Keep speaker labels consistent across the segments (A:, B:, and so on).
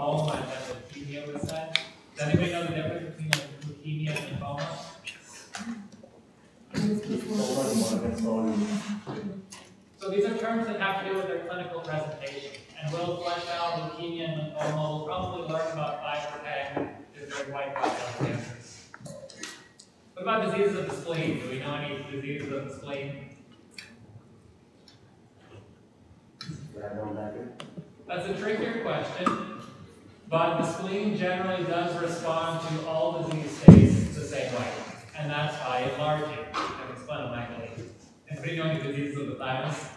A: lymphoma and then leukemia was said. Does anybody know the difference between like leukemia and lymphoma? So these are terms that have to do with their clinical presentation. And we'll flesh out leukemia and lymphoma. We'll probably learn about five or ten different white blood cell cancers. What about diseases of the spleen? Do we know any diseases of the spleen? That's a trickier question, but the spleen generally does respond to all disease states the same way, and that's by enlarging, having splenomegaly. Anybody know any diseases of the thymus?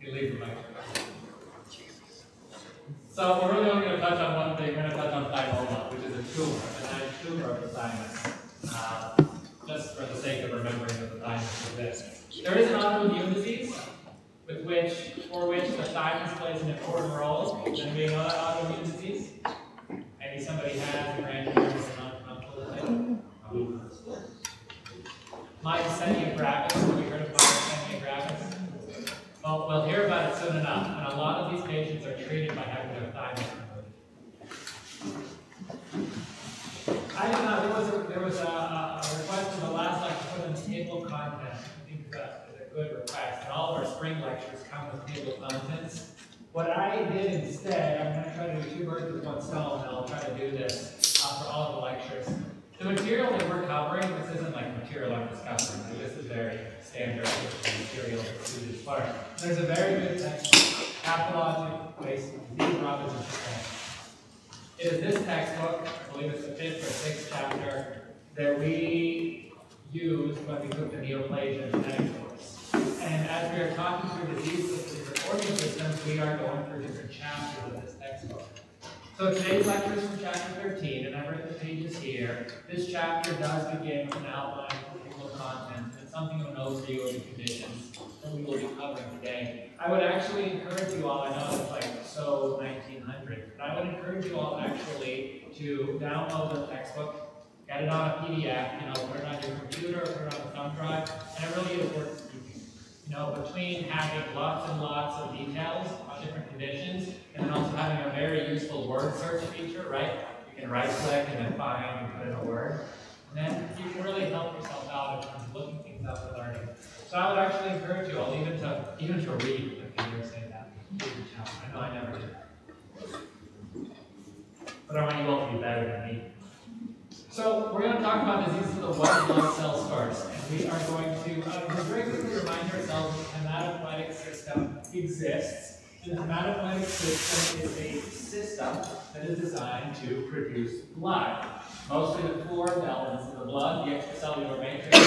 A: You leave the microphone. So we're really only going to touch on one thing. We're going to touch on thymoma, which is a tumor, a benign tumor of the thymus, uh, just for the sake of remembering that the thymus exists. There is an autoimmune disease with which, for which the thymus plays an important role. Anybody know that autoimmune disease? Maybe somebody has a grandparents and non Myasthenia gravis. Have you heard of myasthenia gravis? Well, we'll hear about it soon enough. And a lot of these patients are treated by having their thymus removed. I did not. There was a, there was a, a request in the last lecture to put in table of contents. I think that is a good request. And all of our spring lectures come with table contents. What I did instead, I'm going to try to do two birds with one stone, and I'll try to do this uh, for all the lectures. The material that we're covering, this isn't like material I'm. Like this is very standard material that students learn. There's a very good textbook, Pathologic Waste Disease Robinson It is this textbook, I believe it's the fifth or sixth chapter, that we used when we took the neoplasia genetic course. And as we are talking through diseases of different organ systems, we are going through different chapters of this textbook. So today's lecture is from chapter 13, and I've written the pages here. This chapter does begin with an outline of particular content and something of an overview of the conditions that we will be covering today. I would actually encourage you all, I know it's like so 1900, but I would encourage you all actually to download the textbook, get it on a PDF, you know, put it on your computer, put it on a thumb drive, and it really is worth you know, between having lots and lots of details on different conditions, and then also having a very useful word search feature, right? You can right click and then find and put in a word. And then you can really help yourself out in terms of looking things up and learning. So I would actually encourage you all even to even to read, if you dare say that. I know I never did. But I want you all to be better than me. So we're going to talk about diseases of the white blood cells first. We are going to uh, just very quickly remind ourselves that the hematopoietic system exists. And the hematopoietic system is a system that is designed to produce blood. Mostly the four elements of the blood, the extracellular matrix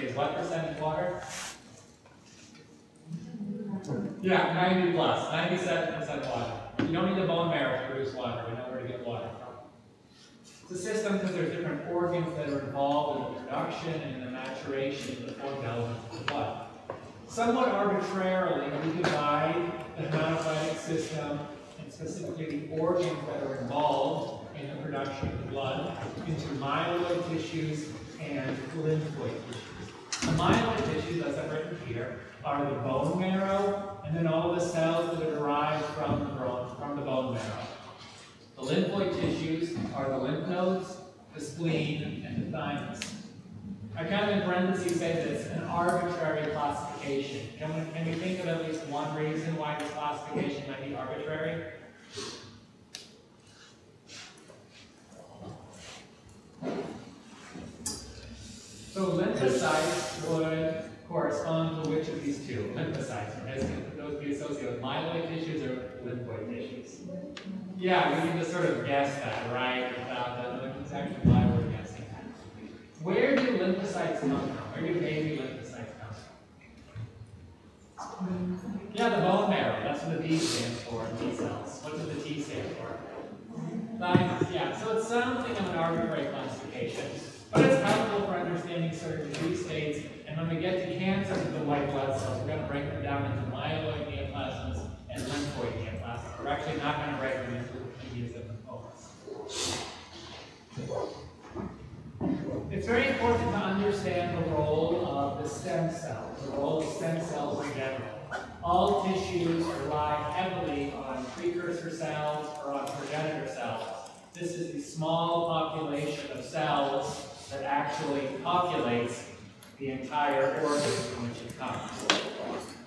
A: is what percentage water? Yeah, 90 plus, 97% water. You don't need the bone marrow to produce water. We know where to get water a system because there's different organs that are involved in the production and the maturation of the the blood. Somewhat arbitrarily, we divide the hematopoietic system and specifically the organs that are involved in the production of the blood into myeloid tissues and lymphoid tissues. The myeloid tissues, as I've written here, are the bone marrow and then all the cells that are derived from the from the bone marrow. Lymphoid tissues are the lymph nodes, the spleen, and the thymus. I kind of in parentheses say that it's an arbitrary classification. Can we, can we think of at least one reason why this classification might be arbitrary? So lymphocytes would correspond to which of these two? Lymphocytes. Would those be associated with myeloid tissues or lymphoid tissues? Yeah, we need to sort of guess that, right? Without the, that's actually why we're guessing that. Where do lymphocytes come from? Where do baby lymphocytes come from? Yeah, the bone marrow. That's what the B stands for, T cells. What does the T stand for? Thymus, yeah. So it's something of an arbitrary classification. But it's helpful for understanding certain disease states. And when we get to cancer, the white blood cells, we're going to break them down into myeloid neoplasms and lymphoid neoplasms. We're actually not going to break them into and lymphomas. It's very important to understand the role of the stem cells, the role of stem cells in general. all tissues rely heavily on precursor cells or on progenitor cells. This is the small population of cells that actually populates the entire organ from which it comes.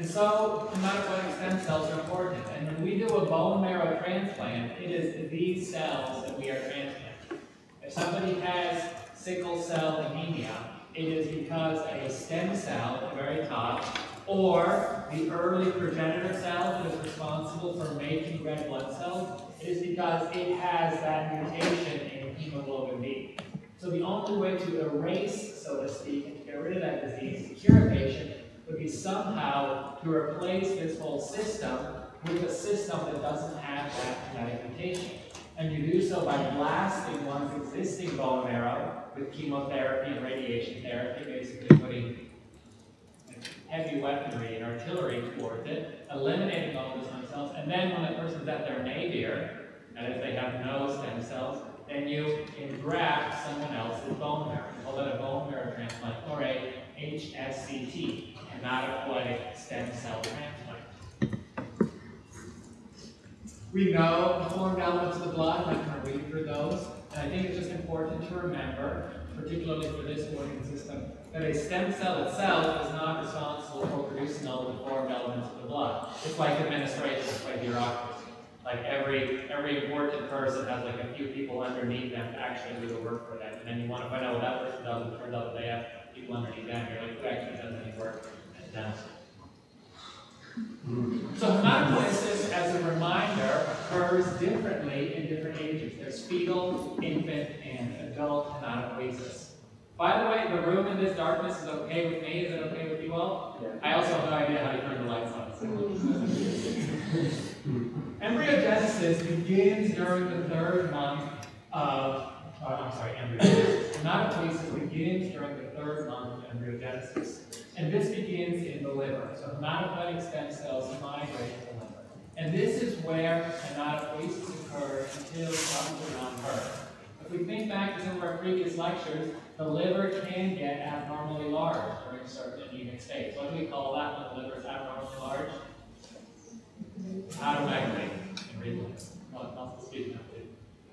A: And so hematopoietic stem cells are important. And when we do a bone marrow transplant, it is these cells that we are transplanting. If somebody has sickle cell anemia, it is because a stem cell at the very top, or the early progenitor cell that is responsible for making red blood cells, it is because it has that mutation in hemoglobin B. So the only way to erase, so to speak, and to get rid of that disease, to cure a patient, would be somehow to replace this whole system with a system that doesn't have that genetic mutation. And you do so by blasting one's existing bone marrow with chemotherapy and radiation therapy, basically putting heavy weaponry and artillery towards it, eliminating all the stem cells, and then when the person's at their nadir, and if they have no stem cells, then you engraft someone else's bone marrow. You call that a bone marrow transplant or a HSCT, hematopoietic stem cell transplant. We know the formed elements of the blood, I'm not going to read those, and I think it's just important to remember, particularly for this organ system, that a stem cell itself is not responsible for producing all the formed elements of the blood. It's like administration, it's like bureaucracy. Like every every important person has like a few people underneath them to actually do the work for them. And then you want to find out what that person does, and it turns out that they have people underneath them. You're like, who actually does any work? Then, so hematopoiesis, as a reminder, occurs differently in different ages. There's fetal, infant, and adult hematopoiesis. By the way, the room in this darkness is okay with me. Is it okay with you all? Yeah. I also have no idea how to turn the lights on. Embryogenesis begins during the third month of, oh, I'm sorry, embryogenesis. Hematopoiesis begins during the third month of embryogenesis. And this begins in the liver. So hematopoietic stem cells migrate to the liver. And this is where hematopoiesis occurs until probably non-birth. If we think back to some of our previous lectures, the liver can get abnormally large during certain anemic states. What do we call that when the liver is abnormally large? Hepatomegaly. Well, not speaking of.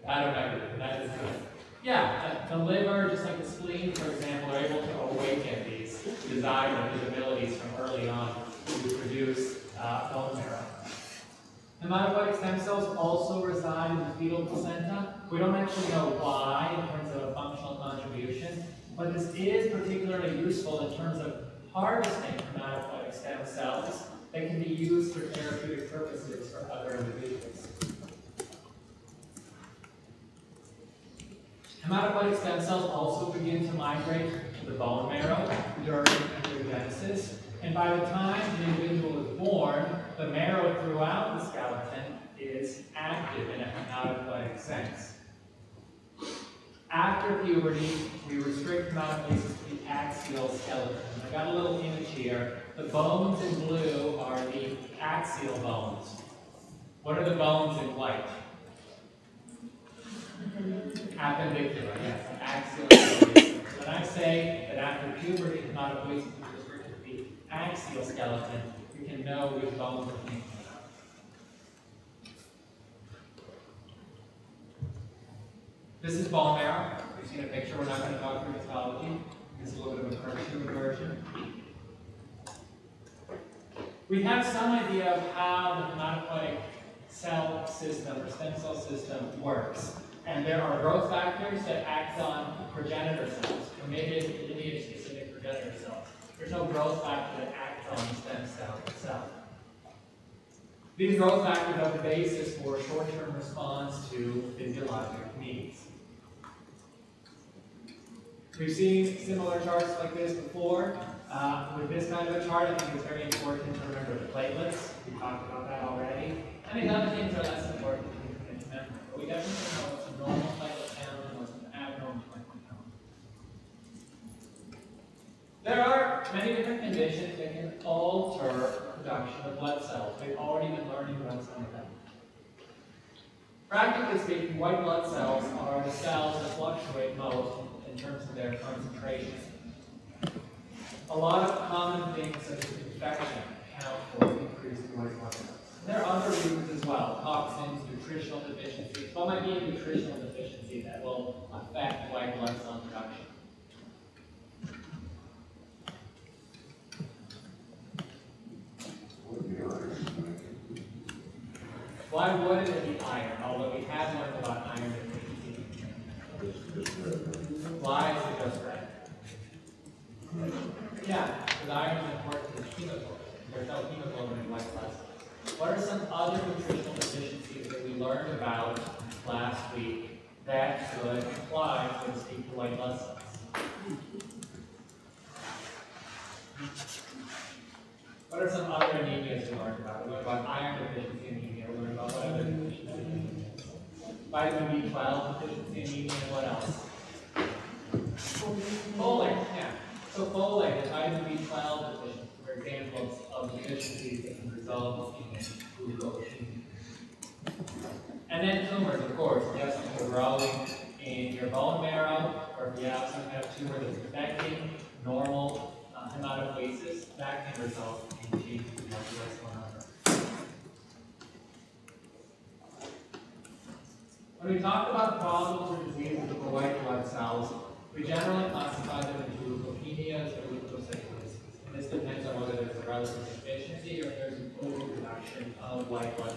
A: Hepatomegaly. That is good. Yeah, the liver, just like the spleen, for example, are able to awaken these desires, these abilities from early on to produce uh, bone marrow. Hematopoietic stem cells also reside in the fetal placenta. We don't actually know why in terms of a functional contribution, but this is particularly useful in terms of harvesting hematopoietic stem cells that can be used for therapeutic purposes for other individuals. Hematopoietic stem cells also begin to migrate the bone marrow during embryogenesis, and by the time the individual is born, the marrow throughout the skeleton is active in a hematopoietic sense. After puberty, we restrict hematopoiesis to the axial skeleton. I got a little image here. The bones in blue are the axial bones. What are the bones in white? Appendicular, yes, axial. When I say that after puberty, hematopoiesis is restricted to the axial skeleton, you can know which bones are about. This is bone marrow. We've seen a picture. We're not going to talk through histology. Is a little bit of a cartoon version. We have some idea of how the hematopoietic cell system or stem cell system works. And there are growth factors that act on progenitor cells, committed lineage-specific progenitor cells. There's no growth factor that acts on the stem cell itself. These growth factors are the basis for short-term response to physiologic needs. We've seen similar charts like this before. Uh, with this kind of a chart, I think it's very important to remember the platelets. We talked about that already. I mean, other things are less important to remember. But we definitely know what's a normal platelet count and what's an abnormal platelet count. There are many different conditions that can alter production of blood cells. We've already been learning about some of them. Practically speaking, white blood cells are the cells that fluctuate most in terms of their concentration a lot of common things such as infection, account for increased white blood cells. There are other reasons as well, toxins, nutritional deficiencies. What might be a nutritional deficiency that will affect white blood cell production? Why wouldn't it be iron? Although we have learned about iron deficiency. Why is it just red? Yeah, because iron is important to hemoglobin. There's no hemoglobin in white blood. What are some other nutritional deficiencies that we learned about last week that could apply, to speak, to white blood cells? What are some other anemias we learned about? We learned about iron deficiency Vitamin B12 deficiency anemia, and what else? Folate, yeah. So folate and vitamin B12 deficiency are examples of deficiencies that can result in leukopenia. And then tumors, of course. You have something growing in your bone marrow, or if you have some kind of tumor that's affecting normal uh, hematopoiesis, that can result in changes in blood vessel number. When we talk about problems or diseases of the white blood cells, we generally classify them into leukopenias or leukocytosis. And this depends on whether there's a relative deficiency or there's an overproduction of white blood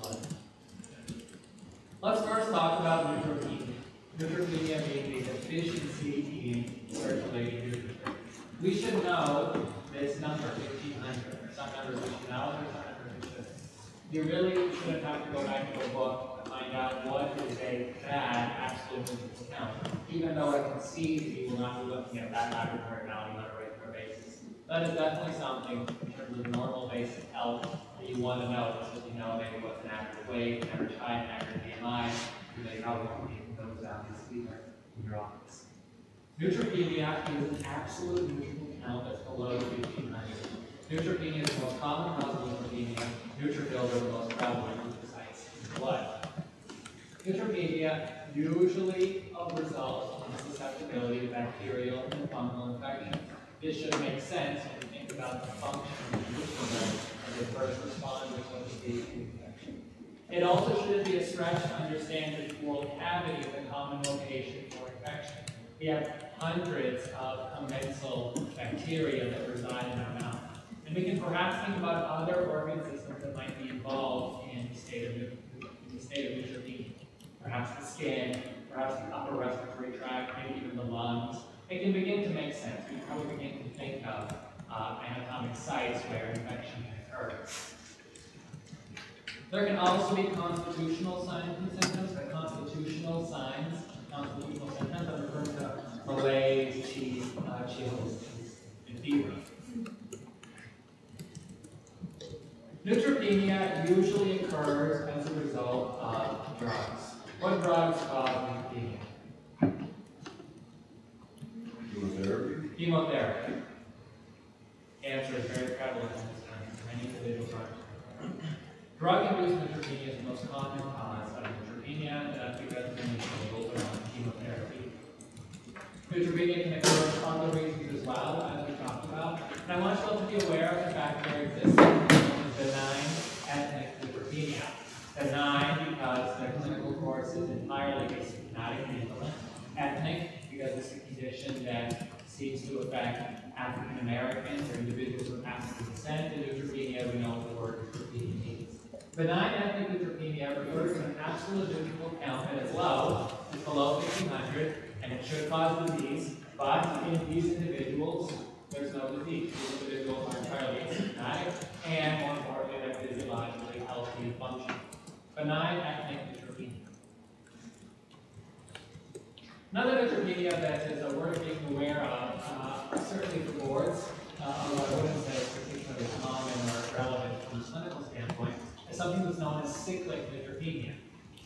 A: cells. Let's first talk about neutropenia. Neutropenia being a deficiency in circulating neutrophils. We should know this number, 1500. There's some numbers we should know, some numbers we shouldn't. You really shouldn't have to go back to a book find out what is a bad absolute neutrophil count. Even though I can see that you will not be looking at that laboratory value on a regular basis. That is definitely something in terms of normal basic health that you want to know, just so you know maybe what's an average weight, an average height, an average BMI. You may probably to take those this either in your office. Neutropenia is an absolute neutrophil count that's below 1500. Neutropenia is the most common cause of leukopenia. Neutrophils are the most prevalent leukocytes in the blood. Neutropenia usually result of susceptibility to bacterial and fungal infections. This should make sense when you think about the function of the first responder, so to speak, to infection. It also shouldn't be a stretch to understand that the oral cavity is a common location for infection. We have hundreds of commensal bacteria that reside in our mouth. And we can perhaps think about other organ systems that might be involved in the state of, in the state of. Perhaps the skin, perhaps the upper respiratory tract, maybe even the lungs. It can begin to make sense. We can begin to think of uh, anatomic sites where infection can occur. There can also be constitutional signs and symptoms, but constitutional signs, constitutional symptoms, I'm referring to malaise, teeth, uh, chills, and fever. Neutropenia usually occurs as a result of drugs. What drugs cause neutropenia?
B: Chemotherapy?
A: Chemotherapy. Cancer is very prevalent in this country. Many individuals are. Drug-induced neutropenia is the most common cause of neutropenia, and that's because many people are on chemotherapy. Neutropenia can occur for other reasons as well, as we talked about. And I want you all to be aware of the fact there exists something known as benign ethnic neutropenia. Benign because the clinical course is entirely asymptomatic and indolent. Ethnic because it's a condition that seems to affect African Americans or individuals with African descent. And neutropenia, we know the word neutropenia. Benign ethnic neutropenia refers to an absolute neutrophil count that is low, is below 1500, and it should cause disease, but in these individuals, there's no disease. These individuals are entirely asymptomatic, and more importantly, they're physiologically healthy and. Benign ethnic neutropenia. Another neutropenia that is a worth being aware of, uh, certainly for boards, uh, although I wouldn't say it's particularly common or relevant from a clinical standpoint, is something that's known as cyclic neutropenia.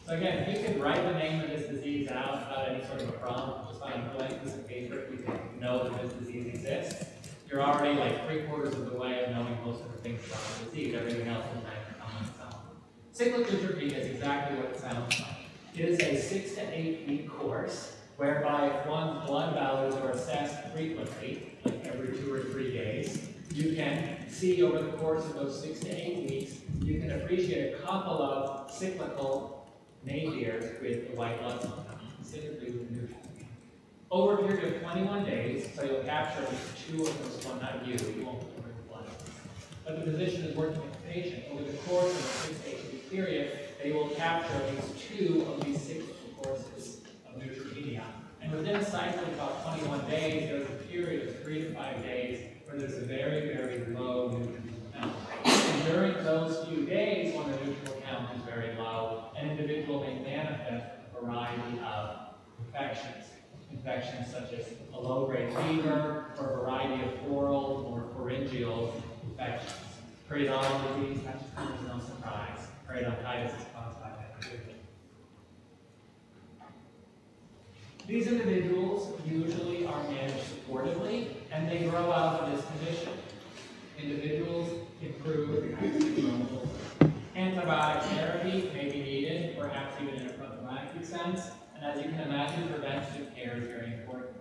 A: So again, if you could write the name of this disease out without any sort of a prompt, just find a blank piece of paper, you can know that this disease exists, you're already like three quarters of the way of knowing most of the things about the disease. Everything else will kind of come on its. Cyclic neutropenia is exactly what it sounds like. It is a six to eight week course whereby if one's blood values are assessed frequently, like every two or three days, you can see over the course of those six to eight weeks, you can appreciate a couple of cyclical nadirs with the white blood cell count, specifically with the neutrophil. Over a period of 21 days, so you'll capture at least two of those, well, not you, you won't remember the blood. But the physician is working with the patient. Over the course of a six to eight week period, they will capture at least two of these courses neutropenia. And within a cycle of about 21 days, there's a period of three to five days where there's a very, very low neutrophil count. And during those few days, when the neutrophil count is very low, an individual may manifest a variety of infections. Infections such as a low-grade fever, or a variety of oral or pharyngeal infections. Periodontal disease, that should come as no surprise. Periodontitis is caused by bacteria. These individuals usually are managed supportively, and they grow out of this condition. Individuals improve Antibiotic therapy may be needed, perhaps even in a prophylactic sense, and as you can imagine, preventative care is very important.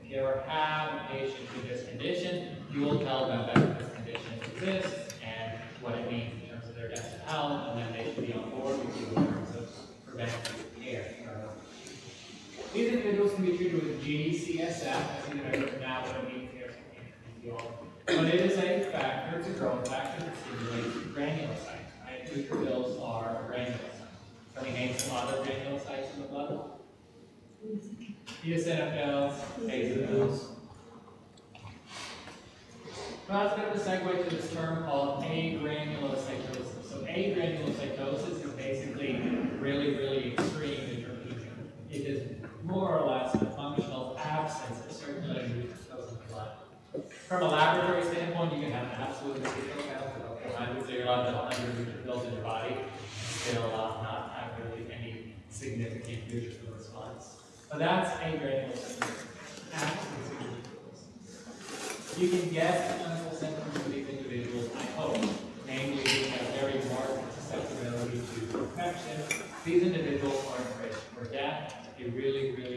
A: If you ever have a patient with this condition, you will tell them that this condition exists and what it means in terms of their dental health, and then they should be on board with you in terms of preventative care. These individuals can think I written down what it means here. But it is a factor, it's a growth factor that stimulates granulocytes, right? Neutrophils are granulocytes. Can we name some other granulocytes in the blood? eosinophils, basophils. Well, that's kind of a segue to this term called agranulocytosis. So agranulocytosis is basically really, really extreme neutropenia. It is more or less From a laboratory standpoint, you can have an absolute neutrophil counts of up to 100, so you're allowed to 100 neutrophils in your body, still uh, not have really any significant neutrophil response. But that's agranulocytosis. Absence of. You can guess the clinical symptoms of these individuals, I hope. Namely, they have very marked susceptibility to infection. These individuals are at risk for death. They really, really.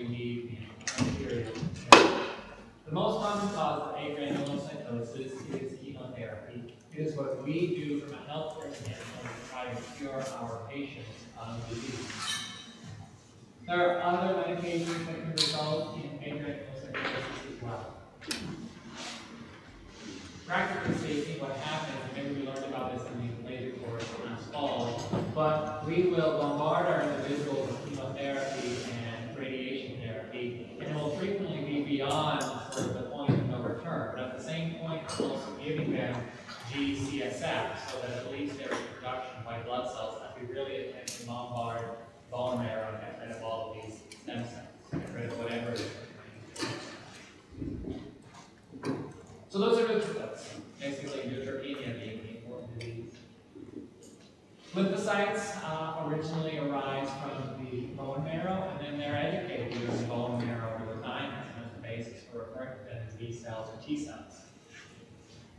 A: The most common cause of agranulocytosis is chemotherapy. It is what we do from a healthcare standpoint to try to cure our patients of disease. There are other medications that can result in agranulocytosis as well. Practically speaking, what happens, and maybe we learned about this in the later course last fall, but we will bombard our individuals with chemotherapy giving them GCSF so that at least there is production of white blood cells that we really attempt to bombard bone marrow and get rid of all of these stem cells, get rid of whatever. So those are neutrophils, basically neutropenia being the important disease. Lymphocytes uh, originally arise from the bone marrow,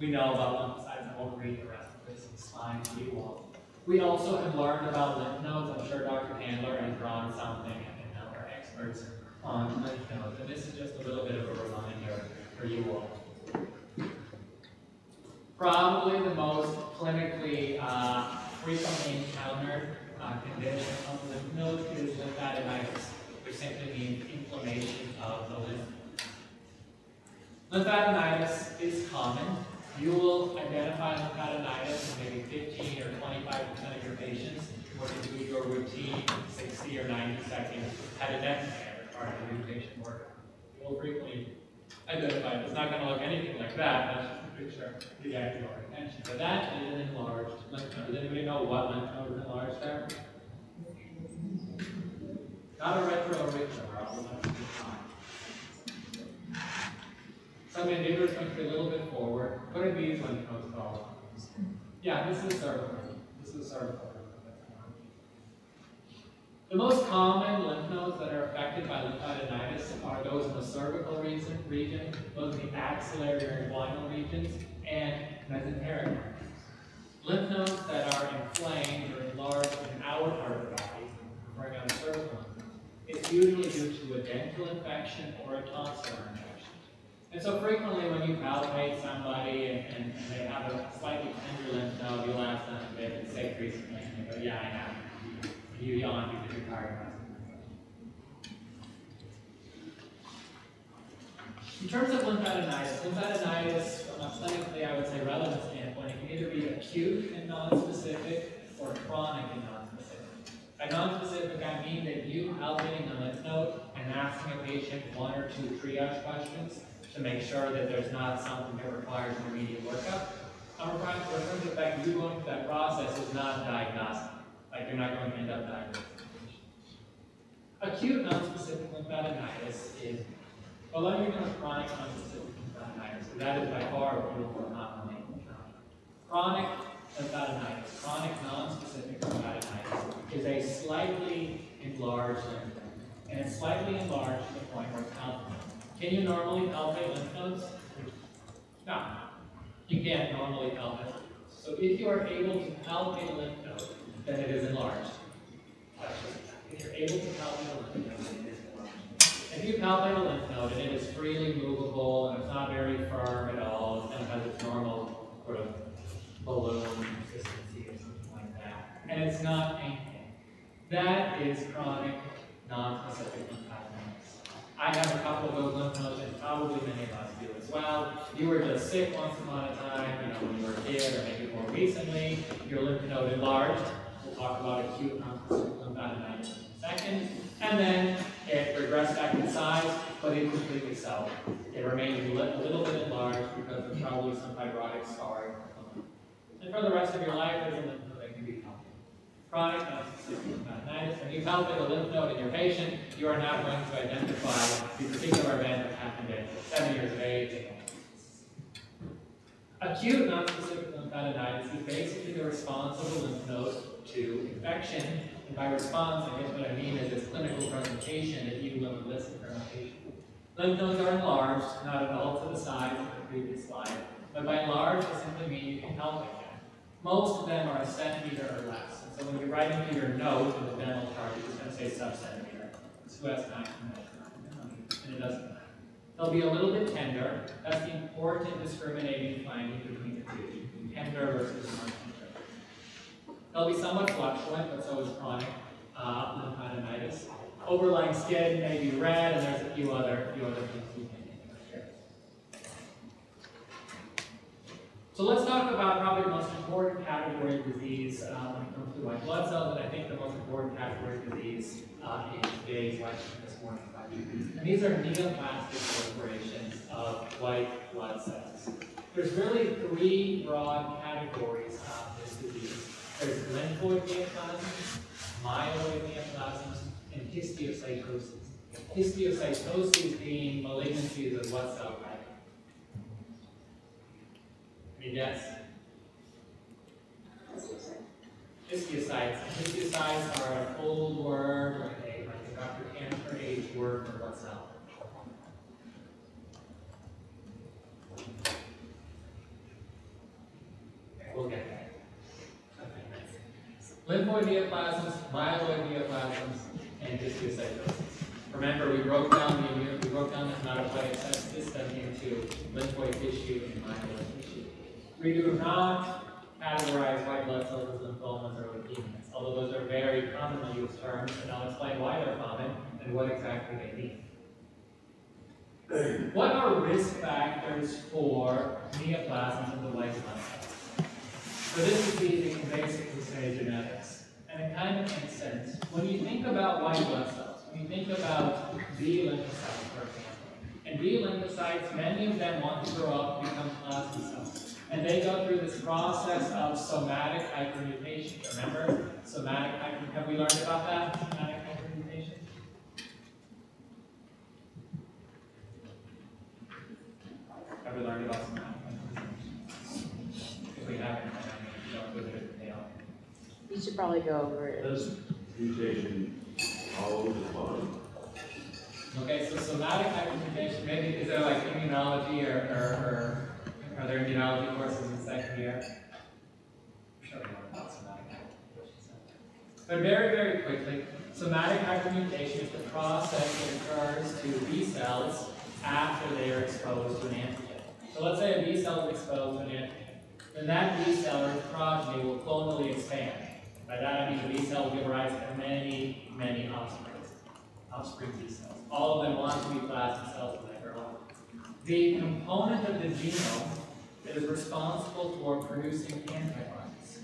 A: We know about lymphocytes, I won't read the rest of this slide to you all. We also have learned about lymph nodes. I'm sure Dr. Handler has drawn something, and now we're experts on lymph nodes. And this is just a little bit of a reminder for you all. Probably the most clinically uh, frequently encountered uh, condition of lymph nodes is lymphadenitis, which simply means inflammation of the lymph Lymphadenitis is common. You will identify lymphadenitis in maybe 15 or 25% of your patients when you do your routine 60 or 90 second head of the patient work. You will frequently identify it. It's not going to look anything like that. That's just a picture attention. But that is an enlarged lymph node. Does anybody know what lymph node is enlarged there? Not a retroauricular, all of them fine. Some individuals going to be a little bit forward. What are these lymph nodes called? Yeah, this is cervical. This is cervical. The most common lymph nodes that are affected by lymphadenitis are those in the cervical region, region those in the axillary or inguinal regions, and mesenteric Lymph nodes that are inflamed or enlarged in our part of the body, referring on the cervical it's usually due to a dental infection or a infection. And so frequently when you palpate somebody and, and, and they have a slightly tender lymph node, you'll ask them if they've been sick recently, and they go, yeah, I have. You yawn because you're tired. In terms of lymphadenitis, lymphadenitis, from a clinically, I would say, relevant standpoint, it can either be acute and non-specific or chronic and non-specific. By non-specific, I mean that you palpating a lymph node and asking a patient one or two triage questions to make sure that there's not something that requires an immediate workup. I'm referring to the fact you going through that process is not diagnostic. Like you're not going to end up diagnosing. Acute non-specific lymphadenitis is me go chronic non-specific lymphadenitis. That is by far a more commonly Chronic lymphadenitis, chronic non-specific lymphadenitis, is a slightly enlarged lymph. And it's slightly enlarged to the point where it's. Can you normally palpate lymph nodes? No. You can't normally palpate. So if you are able to palpate a lymph node, then it is enlarged. If you're able to palpate a lymph node, if you palpate a lymph node and it is freely movable and it's not very firm at all, it kind of has its normal sort of balloon consistency or something like that, and it's not painful, that is chronic non-specific. I have a couple of those lymph nodes, and probably many of us do as well. You were just sick once upon a time, you know, when you were a kid, or maybe more recently, your lymph node enlarged. We'll talk about acute lymphadenitis in a second. And then it regressed back in size, but it completely settled. It remained a little bit enlarged because of probably some fibrotic scarring. And for the rest of your life, there's a lymph node that can be palpated. Chronic lymphadenitis. When you palpate a lymph node in your patient, you are now going to identify the particular event that happened at seven years of age. Acute non-specific lymphadenitis is basically the response of the lymph node to infection and by response, I guess what I mean is its clinical presentation that you will elicit patient. Lymph nodes are enlarged, not at all to the size of the previous slide, but by enlarged, it simply means you can help them. Most of them are a centimeter or less. So when you write into your note in the dental chart, just going to say subcentimeter. It's who has maximum and it doesn't matter. They'll be a little bit tender. That's the important discriminating finding between the two, tender versus non tender. They'll be somewhat fluctuant, but so is chronic uh, lymphadenitis. Overlying skin may be red, and there's a few other, few other things we can here. So let's talk about probably the most important category of disease uh, when it comes to white blood cells, and I think the most important category of disease uh, in today's lecture this morning. And these are neoplastic proliferations of white blood cells. There's really three broad categories of this disease. There's lymphoid neoplasms, myeloid neoplasms, and histiocytosis. Histiocytosis being malignancies of what cell guess? Histiocytes. Histiocytes are a old word, like a, Dr. Cantor age word for what cell? We'll get there. Lymphoid neoplasms, myeloid neoplasms, and histiocytosis. Remember, we broke down the immune, we broke down the hematopoietic system into lymphoid tissue and myeloid. We do not categorize white blood cells as lymphomas or leukemias, although those are very commonly used terms, and I'll explain why they're common and what exactly they mean. What are risk factors for neoplasms of the white blood cells? For this disease, it can basically say genetics. And it kind of makes sense. When you think about white blood cells, when you think about B lymphocytes, for example, and B lymphocytes, many of them want to grow up and become plasma cells. And they go through this process of somatic hypermutation. Remember? Somatic hypermutation. Have we learned about that? Somatic hypermutation? Have we learned about somatic hypermutation? If we haven't,
B: you should probably go over it.
C: There's mutation all over the body.
A: Okay, so somatic hypermutation, maybe, is there like immunology or, or, or are there immunology courses in second year? Sure about somatic. But very, very quickly, somatic hypermutation is the process that occurs to B cells after they are exposed to an antigen. So let's say a B cell is exposed to an antigen. Then that B cell or its progeny will clonally expand. By that I mean the B cell will give rise to many, many offspring, offspring B cells. All of them want to be plasma cells when they grow up. The component of the genome that is responsible for producing antibodies,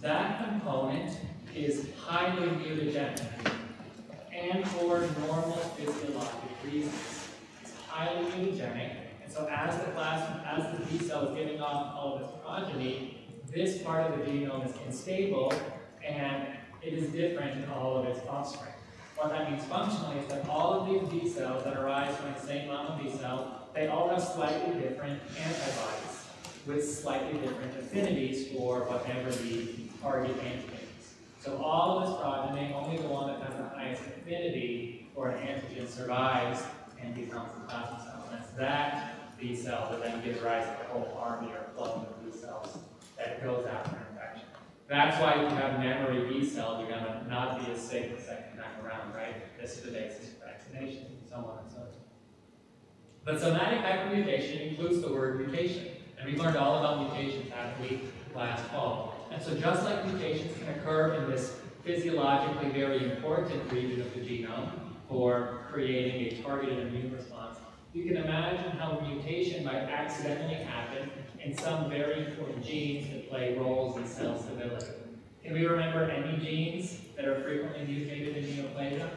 A: that component is highly mutagenic and for normal physiologic reasons. It's highly mutagenic, and so as the plasma, as the B cell is giving off all of its progeny, this part of the genome is unstable and it is different in all of its offspring. What that means functionally is that all of these B cells that arise from the same mama B cell, they all have slightly different antibodies with slightly different affinities for whatever the target antigen is. So all of this progeny, only the one that has the highest affinity for an antigen survives and becomes a plasma cell. And it's that B cell that then gives rise to the whole army or clone of B cells that goes after infection. That's why if you have memory B cells, you're gonna not be as sick the second time around, right? This is the basis for vaccination, and so on and so forth. But somatic hypermutation includes the word mutation. And we learned all about mutations, haven't last fall. And so just like mutations can occur in this physiologically very important region of the genome for creating a targeted immune response, you can imagine how a mutation might accidentally happen in some very important genes that play roles in cell stability. Can we remember any genes that are frequently mutated in neoplasia?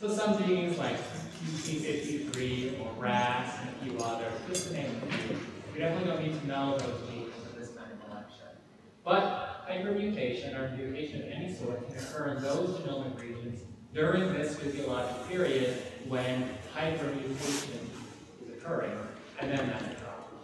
A: So some genes like P53 or RAS and a few others, just to name a few. We definitely don't need to know those genes for this kind of lecture. But hypermutation or mutation of any sort can occur in those genomic regions during this physiologic period when hypermutation is occurring, and then that's a problem.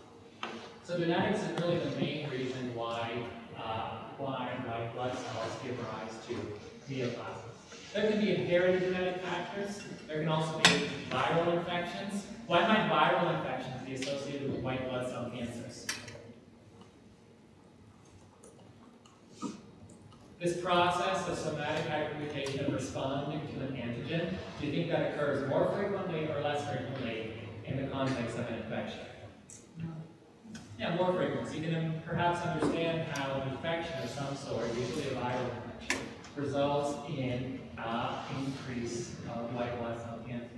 A: So genetics is really the main reason why uh, why white blood cells give rise to neoplasms. There can be inherited genetic factors. There can also be viral infections. Why might viral infections be associated with white blood cell cancers? This process of somatic hypermutation of responding to an antigen, do you think that occurs more frequently or less frequently in the context of an infection? Yeah, more frequently. So you can perhaps understand how an infection of some sort, usually a viral infection, results in uh, increase of white blood cell cancers.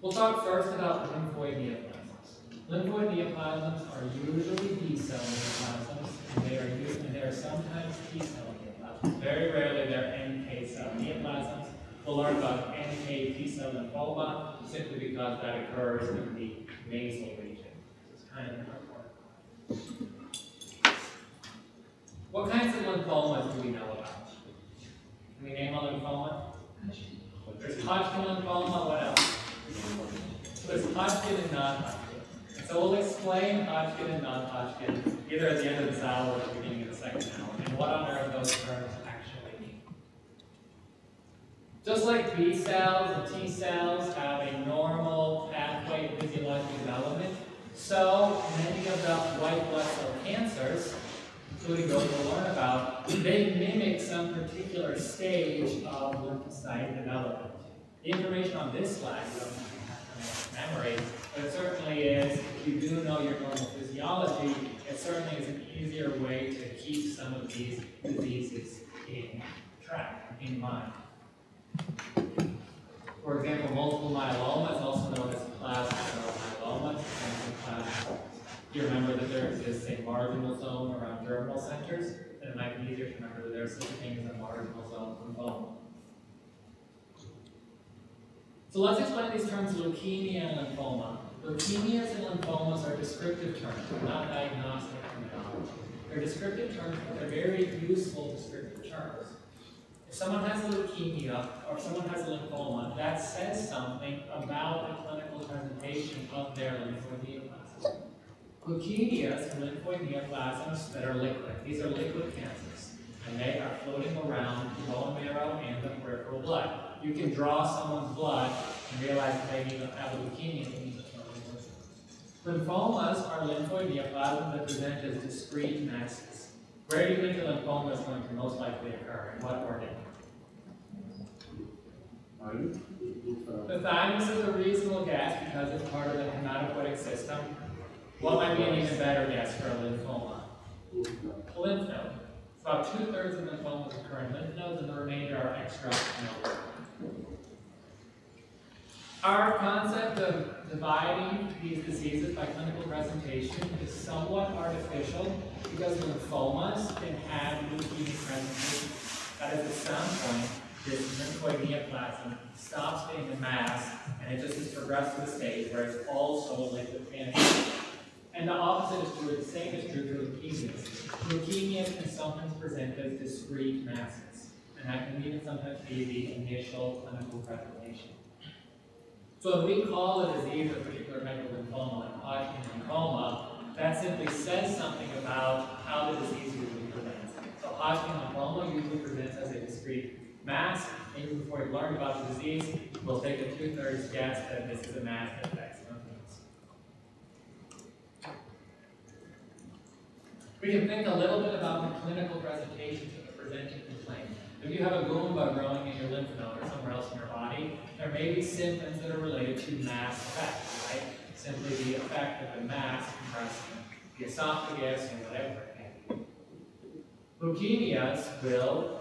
A: we'll talk first about lymphoid neoplasms. Lymphoid neoplasms are usually B cell neoplasms, and they are used, and they are sometimes T cell neoplasms. Very rarely they're NK cell neoplasms. We'll learn about NK T cell lymphoma simply because that occurs in the nasal region. It's kind of important. What kinds of lymphomas do we know about? Can we name a lymphoma? There's Hodgkin lymphoma, what else? There's Hodgkin and non-Hodgkin. So we'll explain Hodgkin and non-Hodgkin either at the end of this hour or at the beginning of the second hour, and what on earth those terms actually mean. Just like B cells and T cells have a normal pathway to physiological development, so many of the white blood cell cancers those we'll learn about, they mimic some particular stage of lymphocyte development. The information on this slide, you don't have to memory, but it certainly is, if you do know your normal physiology, it certainly is an easier way to keep some of these diseases in track, in mind. For example, multiple myeloma is also known as plasma myeloma. You remember that there exists a marginal zone around germinal centers, then it might be easier to remember that there is such a thing as a marginal zone lymphoma. So let's explain these terms leukemia and lymphoma. Leukemias and lymphomas are descriptive terms, not diagnostic terminology. They're descriptive terms, but they're very useful descriptive terms. If someone has a leukemia or someone has a lymphoma, that says something about the clinical presentation of their neoplasm. Leukemias and lymphoid neoplasms that are liquid. These are liquid cancers, and they are floating around the bone marrow and the peripheral blood. You can draw someone's blood and realize that they have a leukemia. Lymphomas are lymphoid neoplasms that present as discrete masses. Where do you think a lymphoma is going to most likely occur, in what organ? The thymus is a reasonable guess because it's part of the hematopoietic system. What might be an even better guess for a lymphoma? Lymph node. About two-thirds of lymphomas occur in lymph nodes and the remainder are extra-lymph Our concept of dividing these diseases by clinical presentation is somewhat artificial because lymphomas can have leukemic presentation. That is, at some point, this lymphoid neoplasm stops being a mass and it just has progressed to the stage where it's also a liquid. And the opposite is true, the same is true for leukemias. Leukemias can sometimes present as discrete masses, and that can even sometimes be the initial clinical presentation. So if we call a disease a particular type of lymphoma, like Hodgkin lymphoma, that simply says something about how the disease usually presents. So Hodgkin lymphoma usually presents as a discrete mass, even before you learn about the disease, we'll take a two-thirds guess that this is a mass that affects lymph nodes. We can think a little bit about the clinical presentations of the presenting complaint. If you have a Goomba growing in your lymph node or somewhere else in your body, there may be symptoms that are related to mass effect, right? Simply the effect of the mass compressing the esophagus or whatever. Leukemias will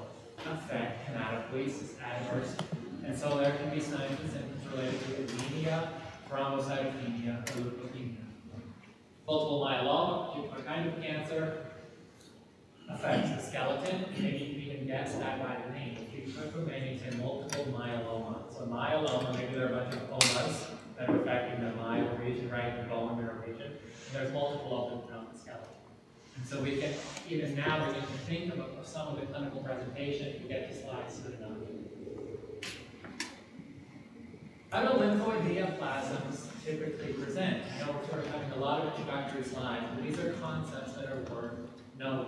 A: affect hematopoiesis adversely. And so there can be signs and symptoms related to anemia, thrombocytopenia, or. Multiple myeloma, particular kind of cancer, affects the skeleton. Maybe you can guess that by the name. If you took a multiple myeloma. So myeloma, maybe there are a bunch of omas that are affecting the myel region, right, the bone marrow region. And there's multiple of them throughout the skeleton. And so we can, even now, we can think of, of some of the clinical presentation. We get to slides soon enough. How do lymphoid neoplasms typically present? I know we're sort of having a lot of introductory slides, but these are concepts that are worth knowing.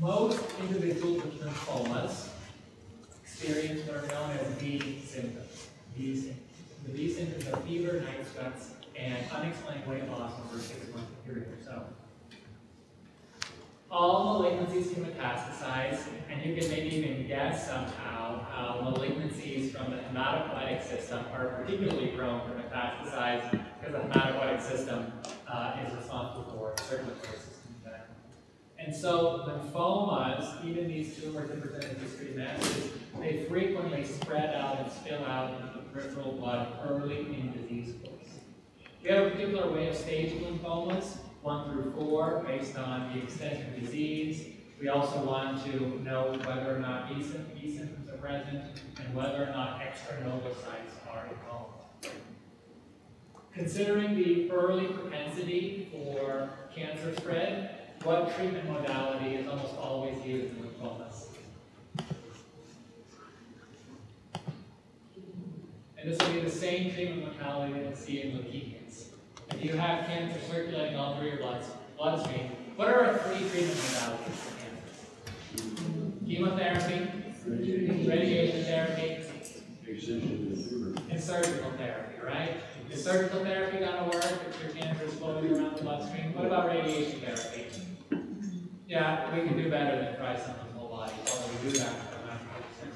A: Most individuals with lymphomas experience what are known as B symptoms. B symptoms. The B symptoms are fever, night sweats, and unexplained weight loss over a six-month period or so. All malignancies can metastasize, and you can maybe even guess somehow how malignancies from the hematopoietic system are particularly prone to metastasize because the hematopoietic system uh, is responsible for circulatory system better. And so lymphomas, even these tumors that present as discrete masses, they frequently spread out and spill out into the peripheral blood early in disease course. We have a particular way of staging lymphomas one through four based on the extent of disease. We also want to know whether or not B symptoms are present and whether or not extranodal sites are involved. Considering the early propensity for cancer spread, what treatment modality is almost always used in lymphomas? And this will be the same treatment modality that we see in leukemia. If you have cancer circulating all through your blood, bloodstream, what are our three treatment modalities for cancer? Chemotherapy, radiation therapy, and surgical therapy, right? Is surgical therapy going to work if your cancer is floating around the bloodstream? What about radiation therapy? Yeah, we can do better than try something whole body, although we do that for 95%.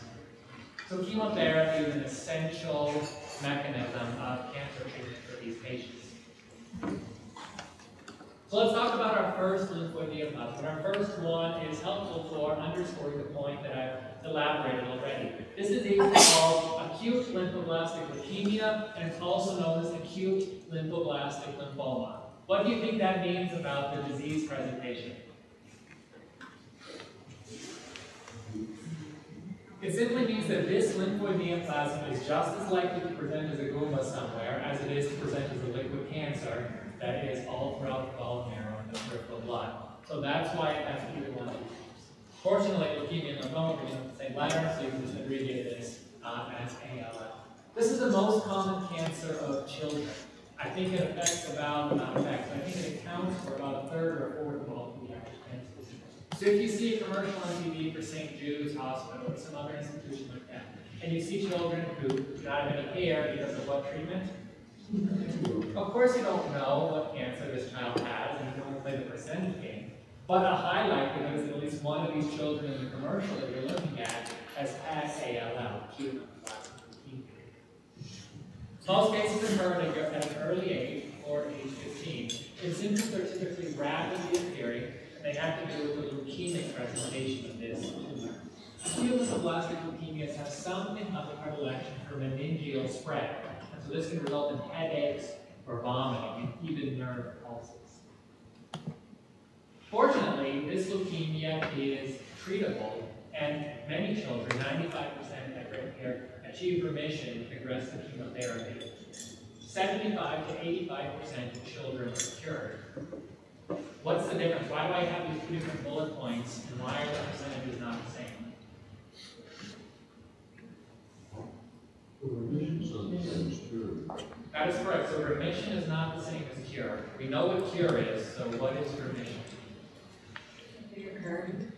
A: So chemotherapy is an essential mechanism of cancer treatment for these patients. So let's talk about our first lymphoid neoplasm. Our first one is helpful for underscoring the point that I've elaborated already. This is called acute lymphoblastic leukemia, and it's also known as acute lymphoblastic lymphoma. What do you think that means about the disease presentation? It simply means that this lymphoid neoplasm is just as likely to present as a Goomba somewhere as it is to present as a liquid cancer that is all throughout the bone marrow and the peripheral blood. So that's why it has either one of these. Fortunately, leukemia and lymphoma begin with the same letter, so you can just abbreviate this uh, as ALL. This is the most common cancer of children. I think it affects about, not affects, I think it accounts for about a third or a fourth of all. So if you see a commercial on TV for St. Jude's Hospital or some other institution like that, and you see children who die of a hair because of what treatment? Of course, you don't know what cancer this child has, and you don't play the percentage game. But a high likelihood is that at least one of these children in the commercial that you're looking at has ALL, acute. Most cases occur at an early age, or age 15. And symptoms are typically rapidly appearing, they have to do with the leukemic presentation of this tumor. Acute lymphoblastic leukemias have something of a predilection for meningeal spread, and so this can result in headaches or vomiting and even nerve palsies. Fortunately, this leukemia is treatable, and many children, 95% at great care, achieve remission with aggressive chemotherapy. 75 to 85% of children are cured. What's the difference? Why do I have these two different bullet points, and why are the percentages not the same?
C: Remission something is true.
A: That is correct. So remission is not the same as cure. We know what cure is, so what is remission?
B: Reoccur.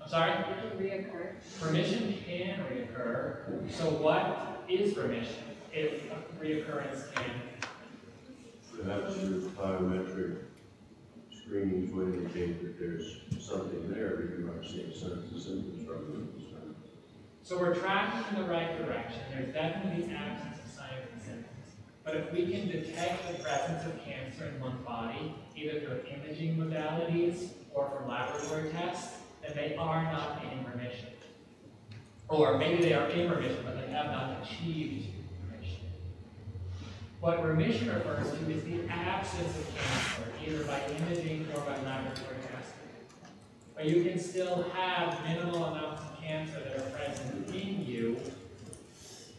A: I'm sorry?
B: Reoccur.
A: Remission can reoccur. So what is remission if a reoccurrence can?
C: Perhaps your biometric screenings would indicate that there's something there, but you're not seeing signs and symptoms from it.
A: So we're tracking in the right direction. There's definitely absence of signs and symptoms. But if we can detect the presence of cancer in one body, either through imaging modalities or from laboratory tests, then they are not in remission. Or maybe they are in remission, but they have not achieved. What remission refers to is the absence of cancer, either by imaging or by laboratory testing. But you can still have minimal amounts of cancer that are present in you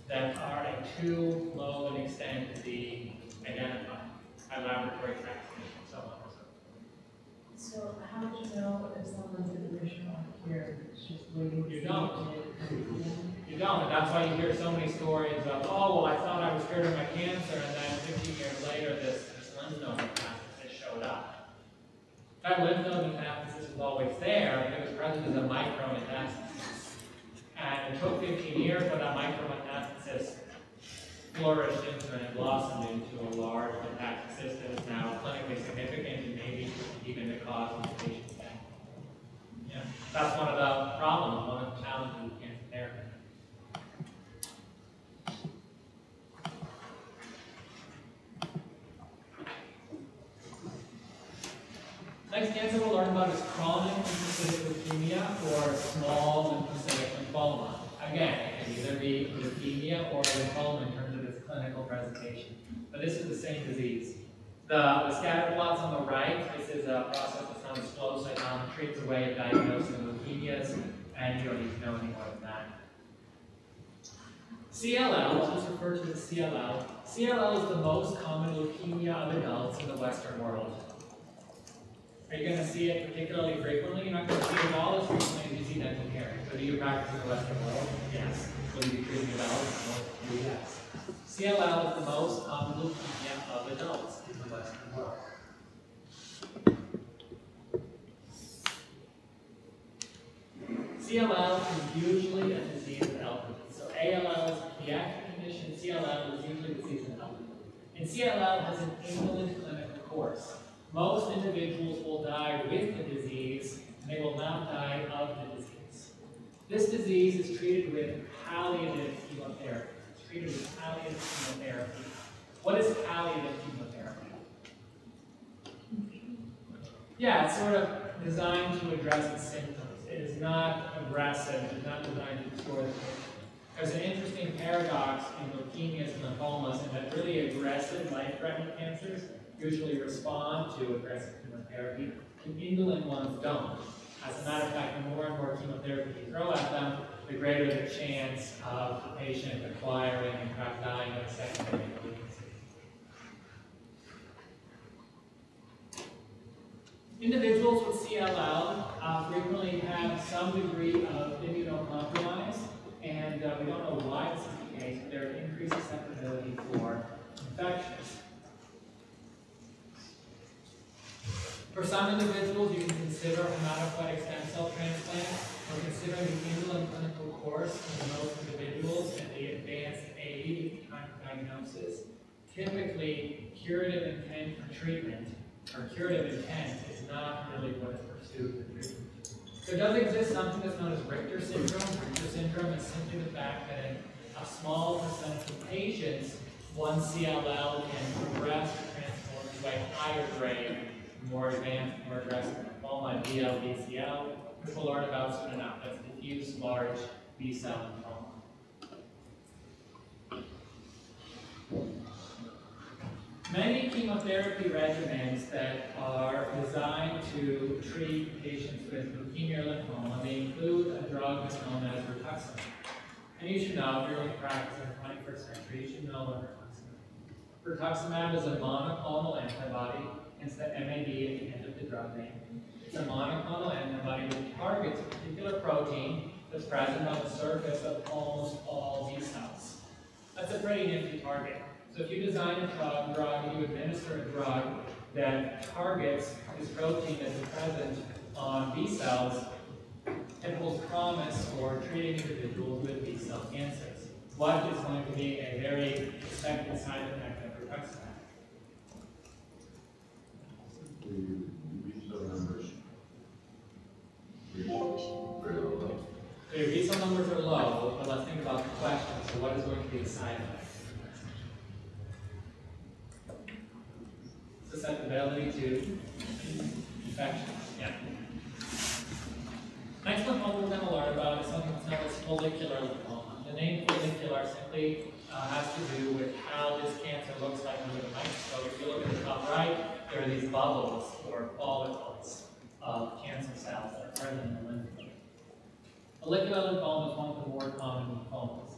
A: that are at too low an extent to be identified by laboratory testing and so on and so forth.
D: So how do you know if someone's in remission or cure? It's just waiting. to
A: You don't. You don't, and that's why you hear so many stories of, oh, well, I thought I was cured of my cancer, and then fifteen years later, this, this lymph node metastasis showed up. That lymph node metastasis was always there, it was present as a micrometastasis. And it took fifteen years, for that micrometastasis flourished into and blossomed into a large metastasis that is now clinically significant and maybe even the cause of the patient's death. Yeah, that's one of the problems, one of the challenges with cancer therapy. Next cancer we'll learn about is chronic lymphocytic leukemia or small lymphocytic lymphoma. Again, it can either be leukemia or lymphoma in terms of its clinical presentation, but this is the same disease. The, the scatter plots on the right, this is a process that's as flow cytometry. It's a way of diagnosing leukemias, and you don't need to know any more than that. CLL, I'll just refer to as CLL. CLL is the most common leukemia of adults in the Western world. Are you going to see it particularly frequently? You're not going to see it all as frequently as you see dental care. So do you practice in the Western world? Yes. Will you be treating adults? Yes. CLL is the most common leukemia of adults in the Western world. CLL is usually a disease of elderly. So ALL is a pediatric condition, CLL is usually a disease of elderly. And CLL has an indolent clinical course. Most individuals will die with the disease, and they will not die of the disease. This disease is treated with palliative chemotherapy. It's treated with palliative chemotherapy. What is palliative chemotherapy? Yeah, it's sort of designed to address the symptoms. It is not aggressive, it is not designed to destroy the patient. There's an interesting paradox in leukemias and lymphomas in that really aggressive, life-threatening cancers usually respond to aggressive chemotherapy, and indolent ones don't. As a matter of fact, the more and more chemotherapy you throw at them, the greater the chance of the patient acquiring and perhaps dying of a secondary malignancy. Individuals with CLL uh, frequently have some degree of immunocompromise, and uh, we don't know why this is the case, but they're increased susceptibility for infections. For some individuals, you can consider hematopoietic stem cell transplant, or considering the indolent clinical course in most individuals at the advanced age at the time of diagnosis. typically curative intent for treatment, or curative intent is not really what is pursued with treatment. There does exist something that's known as Richter syndrome. Richter syndrome is simply the fact that in a small percentage of patients, one CLL can progress or transform to a higher grade, more advanced, more aggressive lymphoma, DLBCL, which we'll learn about soon enough. That's diffuse large B-cell lymphoma. Many chemotherapy regimens that are designed to treat patients with leukemia or lymphoma, they include a drug that's known as rituximab. And you should know, if you're in practice in the 21st century, you should know what rituximab. Rituximab is a monoclonal antibody, hence the MAB at the end of the drug name. It's a monoclonal antibody that targets a particular protein that's present on the surface of almost all B cells. That's a pretty nifty target. So if you design a drug, drug you administer a drug that targets this protein that's present on B cells, it holds promise for treating individuals with B cell cancers. What is going to be a very expected side effect of rituximab? Is going to be the? Susceptibility to infection. Yeah. Next lymphoma we're going to learn about is something known as follicular lymphoma. The name follicular simply uh, has to do with how this cancer looks like under the microscope. If you look at the top right, there are these bubbles or follicles of cancer cells that are present in the lymph. Follicular lymphoma is one of the more common lymphomas.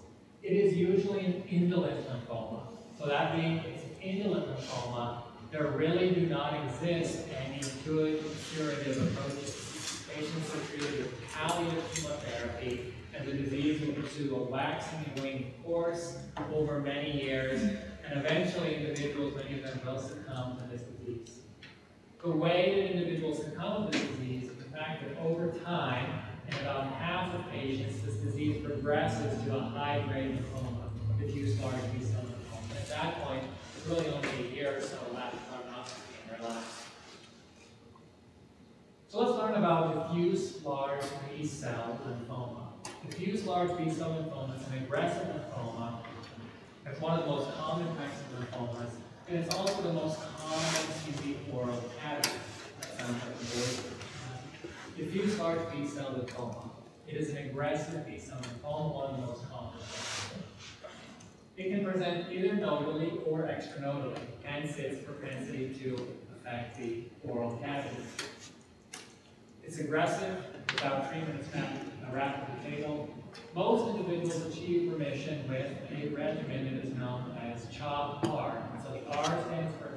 A: It is usually an indolent lymphoma. So that being it's indolent lymphoma. There really do not exist any good curative approaches. Patients are treated with palliative chemotherapy, and the disease will pursue a waxing and waning course over many years, and eventually individuals, many of them will succumb to this disease. The way that individuals succumb to this disease is the fact that over time, about half of patients, this disease progresses to a high-grade lymphoma, diffuse large B-cell lymphoma. At that point, it's really only a year or so left prognostically in their lives. So let's learn about diffuse large B-cell lymphoma. Diffuse large B-cell lymphoma is an aggressive lymphoma. It's one of the most common types of lymphomas, and it's also the most common CZ oral cavity. That sounds like. Diffuse large B-cell lymphoma. It is an aggressive B-cell lymphoma, one of the most common. It can present either nodally or extranodally, hence its propensity to affect the oral cavity. It's aggressive, without treatment, it's not rapidly fatal. Most individuals achieve remission with a regimen that is known as CHOP-R. So the R stands for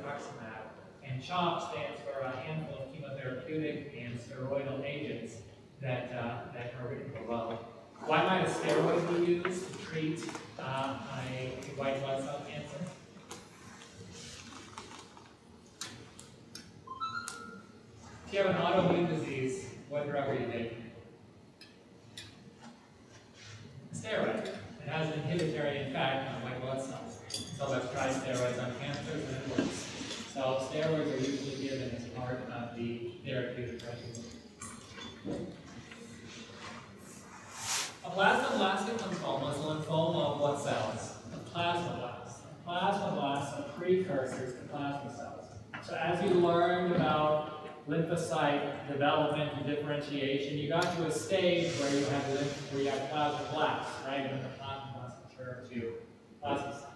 A: CHOP stands for a handful of chemotherapeutic and steroidal agents that, uh, that are written below. Why might a steroid be used to treat uh, a white blood cell cancer? If you have an autoimmune disease, what drug are you taking? Steroid. It has an inhibitory effect on white blood cells. So let's try steroids on cancers and it works. So steroids are usually given as part of the therapeutic regimen. A plasmablastic lymphoma is a lymphoma of what cells? Of plasmablasts. Plasmablasts are precursors to plasma cells. So as you learned about lymphocyte development differentiation, you got to a stage where you have where you have plasmablasts, right? And the plasmablasts mature to plasmacytes.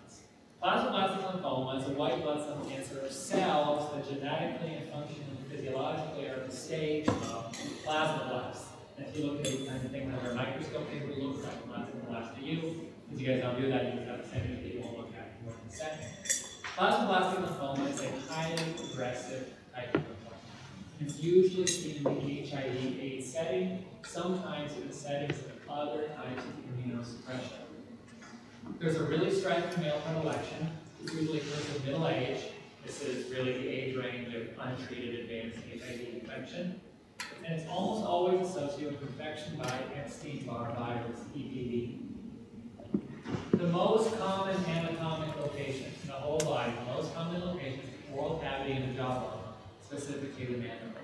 A: Plasmablastic lymphoma is a white blood cell cancer of cells that genetically and functionally physiologically are at the stage of plasmablasts. And if you look at these kinds of things under a microscope, they would look like plasmablast to you. Since you guys don't do that, you just have a second that you won't look at more than a second. Plasmablastic lymphoma is a highly aggressive type It's usually seen in the HIV AIDS setting, sometimes in the settings of other types of immunosuppression. There's a really striking male predilection. It's usually occurs in middle age. This is really the age range of untreated advanced HIV infection. And it's almost always associated with infection by Epstein-Barr virus, EBV. The most common anatomic location in the whole body to the mandible.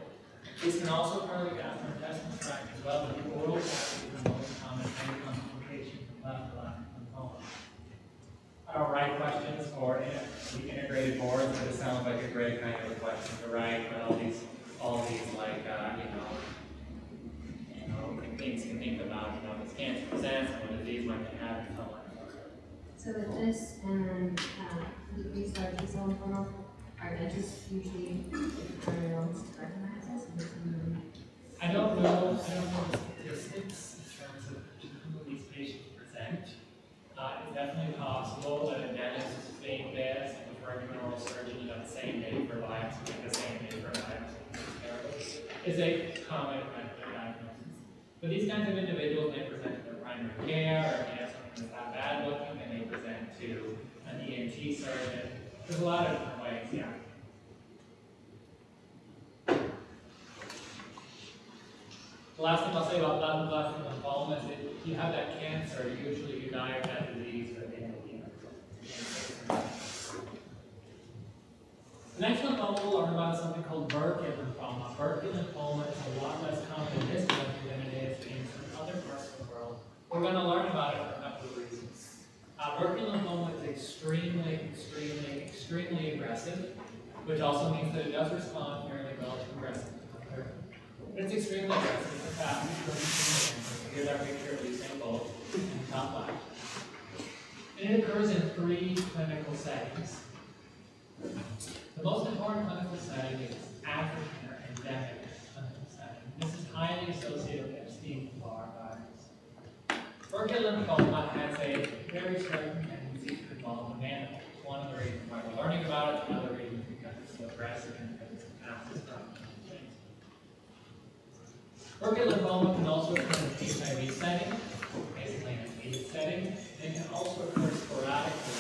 A: These can also occur in the gastrointestinal tract as well, but the oral cavity is the most common complication from left lymphoma. All right, questions for the integrated boards, but it sounds like a great kind of a question to write, but all these, all these like, uh, you know, you know, things to think about, you know, if cancer presents, what disease might have, and so on so
E: with this and, decreased large B cell
A: I don't know, I don't know the statistics in terms of who these patients present. Uh, it's definitely possible that a dentist is being this and referring to oral surgeon, you know, the same day for biopsy, the same day for biopsy. Is a common of diagnosis. But these kinds of individuals may present to their primary care, or if they have something that's not bad looking, and they present to an ENT surgeon. There's a lot of different ways, yeah. The last thing I'll say about plasmablastic lymphoma is that if you have that cancer, usually you die of that disease year. The next lymphoma we'll learn about is something called Burkitt lymphoma. Burkitt lymphoma is a lot less common in this country than it is in some other parts of the world. We're going to learn about it for a couple of reasons. Uh, Burkitt lymphoma is extremely, extremely, extremely aggressive, which also means that it does respond fairly well to aggressive. But it's extremely aggressive. It's a fast cancer. Here's our picture of Usain Bolt in the top left. And it occurs in three clinical settings. The most important clinical setting is African or endemic clinical setting. This is highly associated with Epstein-Barr virus. Burkitt lymphoma has a very striking tendency to involve the mandible. It's one of the reasons why we're learning about it, another reason is because it's so aggressive and because it's a fastest growing thing. Burkitt lymphoma can also occur in the HIV setting, basically in an AIDS setting, and can also occur sporadically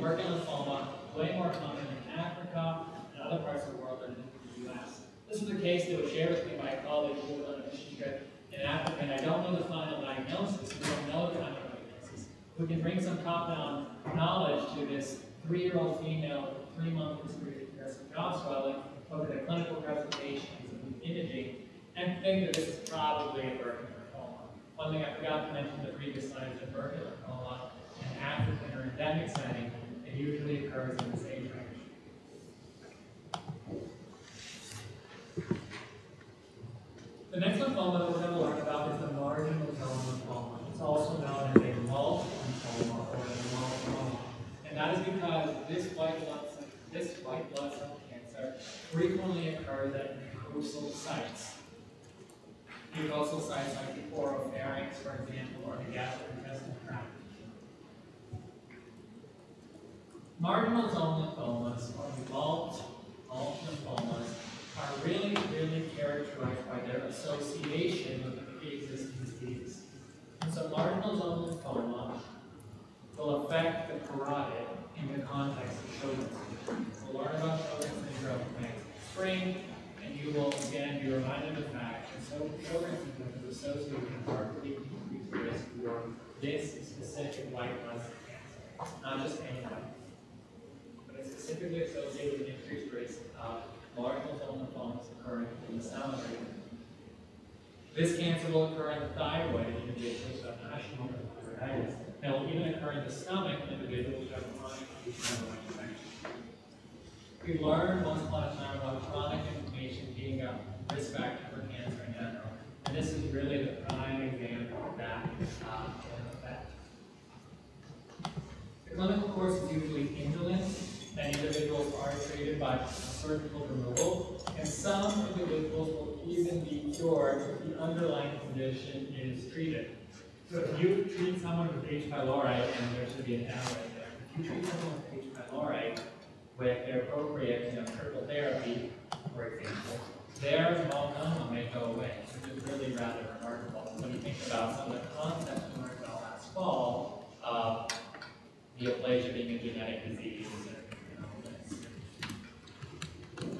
A: Burkitt lymphoma, way more common in Africa and other parts of the world than in the US. This was a case that was shared with me by a colleague who was on a mission trip in Africa, and I don't know the final diagnosis, we don't know the final diagnosis. We can bring some top-down knowledge to this three-year-old female with three-month history of progressive jaw swelling, at the clinical the imaging, and think that this is probably a Burkitt lymphoma. One thing I forgot to mention in the previous slide is that Burkitt lymphoma in African or endemic setting, it usually occurs in this age range. The next lymphoma that we're going to learn about is the marginal zone lymphoma. It's also known as a MALT lymphoma or a myeloma. And that is because this white blood this white blood cell cancer frequently occurs at mucosal sites. Mucosal sites like the oropharynx, for example, or the gastrointestinal tract. Marginal zone lymphomas or MALT, MALT lymphomas are really, really characterized by their association with a pre-existing disease. And so marginal zone lymphoma will affect the parotid in the context of Sjogren's syndrome. We'll learn about Sjogren's syndrome next spring, you will again be reminded of the fact that so syndrome is associated with markedly increased risk for this specific white blood cell cancer, not just any one but it's specifically associated with increased rates of marginal zone lymphomas occurring in the salivary. This cancer will occur in the thyroid in individuals who have Hashimoto's thyroiditis. And will even occur in the stomach in individuals who have chronic infection. We learned once upon a time about chronic inflammation being a risk factor for cancer in general. And this is really the prime example of that uh, effect. The clinical course is usually indolent. and individuals are treated by surgical removal, and some individuals will even be cured if the underlying condition is treated. So if you treat someone with H. pylori, and there should be an arrow right there, if you treat someone with H. pylori with their appropriate, you know, triple therapy, for example, their melanoma may go away, which is really rather remarkable. When you think about some of the concepts we learned about last fall, uh, neoplasia being a genetic disease. And, you know,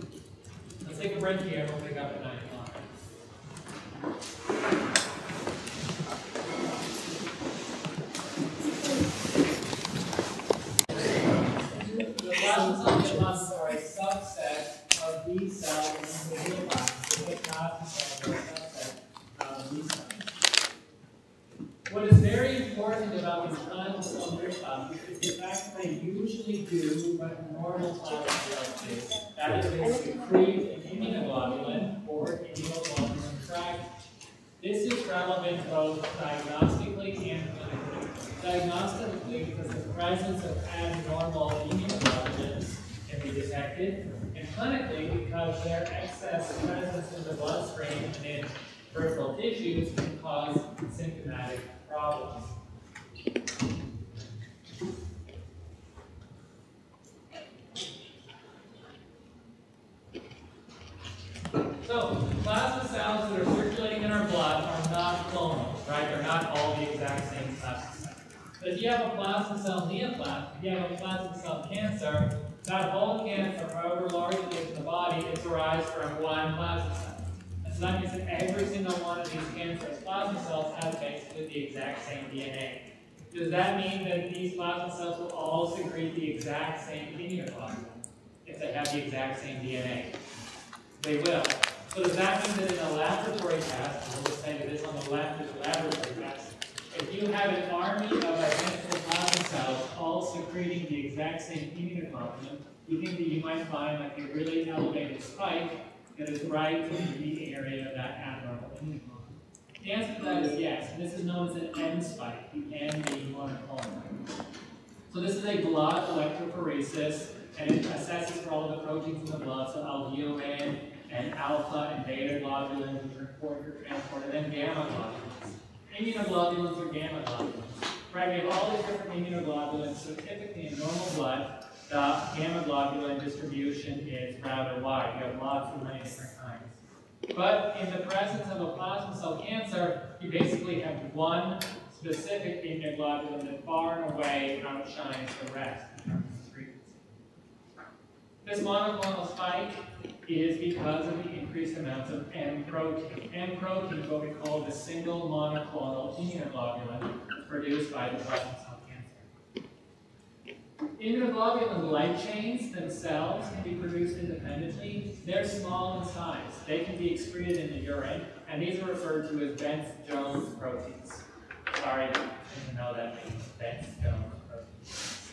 A: Let's take a break here and we'll pick up at nine o'clock. Uh, what is very important about these plasma of drift boxes is the fact that they usually do what normal plasma cells do. That is, they secrete an immunoglobulin or immunoglobulin fragment. This is relevant both diagnostically and clinically. Diagnostically, because the presence of abnormal immunoglobulins be detected, and clinically, because their excess presence in the bloodstream and in peripheral tissues can cause symptomatic problems. So, plasma cells that are circulating in our blood are not clonal, right? They're not all the exact same plasma cell. But if you have a plasma cell neoplasm, if you have a plasma cell cancer, that whole cancer, however large it is in the body, is derived from one plasma cell. And so that means that every single one of these cancerous plasma cells has basically the exact same DNA. Does that mean that these plasma cells will all secrete the exact same immunoglobulin if they have the exact same DNA? They will. So does that mean that in a laboratory test, we'll just say that this on the left is a laboratory test, if you have an army of identical plasma cells all secreting the exact same immunoglobulin, you think that you might find like a really elevated spike that is right in the area of that abnormal immunoglobulin? The answer to that is yes, this is known as an M spike, the N NB monoclonal. So this is a blood electrophoresis, and it assesses for all the proteins in the blood, so albumin and alpha and beta globulins, which are important for transport, and then gamma globulins. Immunoglobulins are gamma globulins. Right, we have all these different immunoglobulins, so typically in normal blood, the gamma globulin distribution is rather wide. You have lots of many different kinds. But in the presence of a plasma cell cancer, you basically have one specific immunoglobulin that far and away outshines the rest. This monoclonal spike is because of the increased amounts of M protein. M protein is what we call the single monoclonal immunoglobulin produced by the plasma cell cancer. Immunoglobulin light chains themselves can be produced independently. They're small in size. They can be excreted in the urine, and these are referred to as Bence-Jones proteins. Sorry, I didn't know that means Bence-Jones proteins.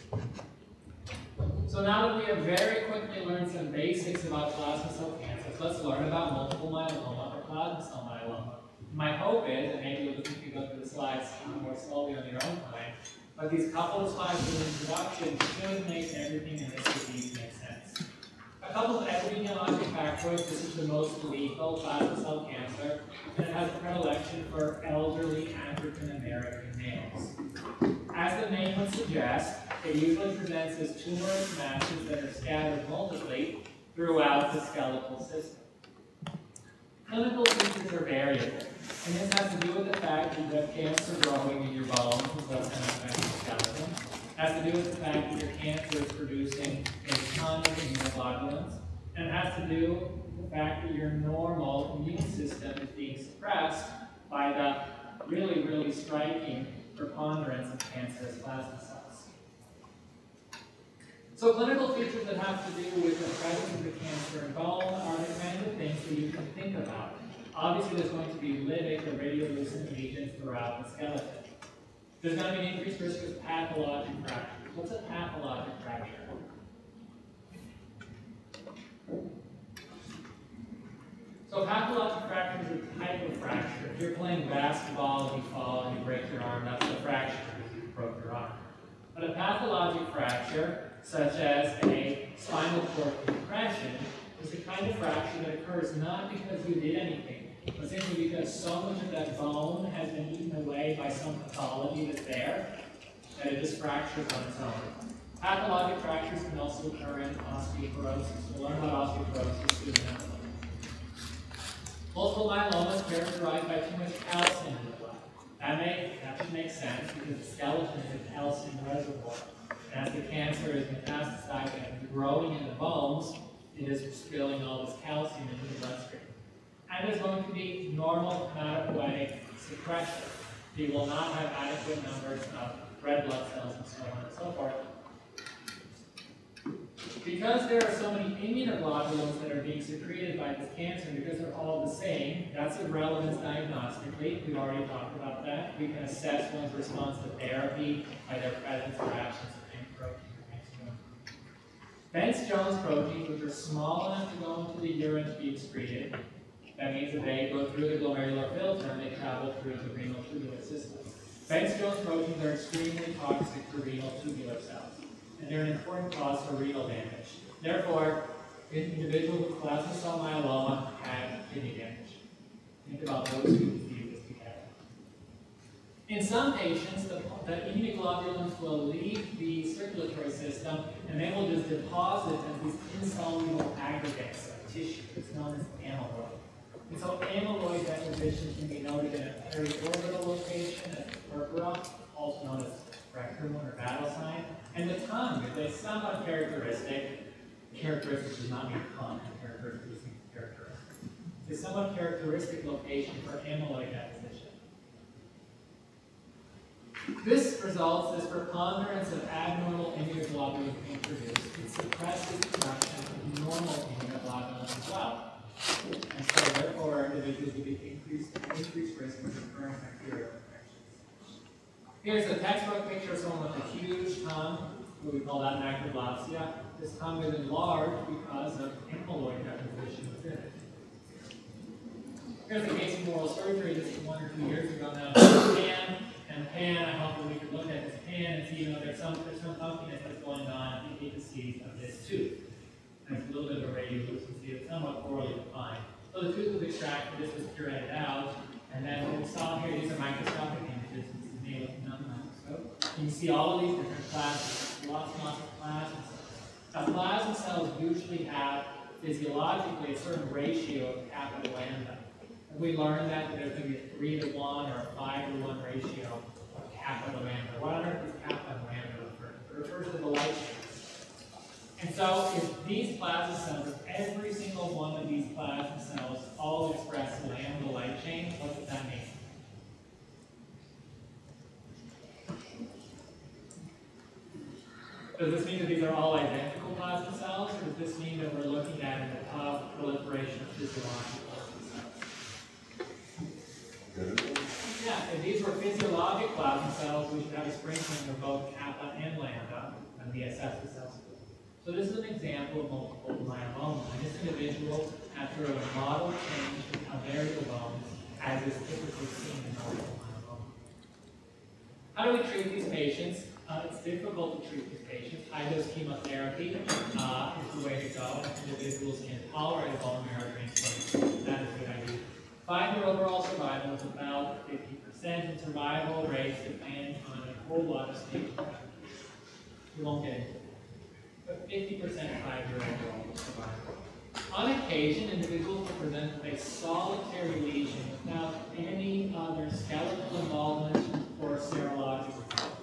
A: So now that we have very quickly learned some basics about plasma cell cancers, let's learn about multiple myeloma or plasma cell myeloma. My hope is, and maybe need to go through the slides more slowly on your own time, but these couple of slides of introduction should make everything in this disease make sense. A couple of epidemiologic factoids, this is the most lethal plasma cell cancer, and it has a predilection for elderly African American males. As the name would suggest, it usually presents as tumorous masses that are scattered multiply throughout the skeletal system. Clinical features are variable, and this has to do with the fact that have cancer growing in your bones, to affect the skeleton. Has to do with the fact that your cancer is producing a ton of immunoglobulins, and it has to do with the fact that your normal immune system is being suppressed by the really, really striking preponderance of cancerous plasma. So clinical features that have to do with the presence of the cancer in bone are the kind of things that you can think about. Obviously, there's going to be lytic or radiolucent lesions throughout the skeleton. There's going to be an increased risk of pathologic fracture. What's a pathologic fracture? So pathologic fracture is a type of fracture. If you're playing basketball and you fall and you break your arm, that's a fracture because you broke your arm. But a pathologic fracture, such as a spinal cord compression, is the kind of fracture that occurs not because you did anything, but simply because so much of that bone has been eaten away by some pathology that's there, that it just fractures on its own. Pathologic fractures can also occur in osteoporosis. We'll learn about osteoporosis soon enough. Multiple myeloma is characterized by too much calcium in the blood. That may that should make sense because the skeleton is a calcium reservoir. As the cancer is metastasizing and growing in the bones, it is spilling all this calcium into the bloodstream. And there's going to be normal hematopoietic suppression. You will not have adequate numbers of red blood cells and so on and so forth. Because there are so many immunoglobulins that are being secreted by this cancer, because they're all the same, that's of relevance diagnostically. We've already talked about that. We can assess one's response to therapy by their presence or absence. Bence-Jones proteins, which are small enough to go into the urine to be excreted, that means that they go through the glomerular filter and they travel through the renal tubular system. Bence-Jones proteins are extremely toxic for renal tubular cells, and they're an important cause for renal damage. Therefore, individuals with plasma cell myeloma have kidney damage. Think about those who two diseases together. In some patients, the, the immunoglobulins will leave the circulatory system and they will just deposit as these insoluble aggregates of tissue. It's known as amyloid. And so amyloid deposition can be noted in a periorbital location, at the purpura, also known as rectum or battle sign. And the tongue is a somewhat characteristic, characteristic does not mean common, characteristic means characteristic. It's a somewhat characteristic location for amyloid deposition. This results, this preponderance of abnormal immunoglobulins being produced, it suppresses production of normal immunoglobulins as well. And so therefore, individuals will be increased, increased risk for recurrent bacterial infections. Here's a textbook picture of someone with a huge tongue, what we call that macroglossia. This tongue is enlarged because of amyloid deposition within it. Here's a case of oral surgery, this is one or two years ago now, and pan, I hope that we can look at this pan and see, you know, there's some, there's some puffiness that's going on in the apices of this tooth. There's a little bit of a radius, you can see it's somewhat poorly defined. So the tooth was extracted, this was curetted out, and then what we saw here, these are microscopic images, this is made with another microscope. You can see all of these different classes, lots and lots of plasma cells. Now plasma cells usually have physiologically a certain ratio of to lambda. And we learned that there's going to be a 3 to 1 or a 5 to 1 ratio kappa lambda. What on earth is and lambda refer to? It refers to the light chain. And so if these plasma cells, every single one of these plasma cells all express lambda light chain, what does that mean? Does this mean that these are all identical plasma cells, or does this mean that we're looking at an above proliferation of physiological plasma cells? Yeah, if these were physiologic plasma cells, we should have a sprinkling of both kappa and lambda, and the SS cells. So this is an example of multiple myeloma. And this individual, after a model change of variable bones, as is typically seen in multiple myeloma. How do we treat these patients? Uh, it's difficult to treat these patients. High-dose chemotherapy uh, is the way to go. Individuals can tolerate a bone marrow transplant. That is a. Five-year overall survival is about 50%, and survival rates depend on a whole lot of state You won't get it but 50% five-year overall survival. On occasion, individuals will present with a solitary lesion without any other skeletal involvement or serologic result.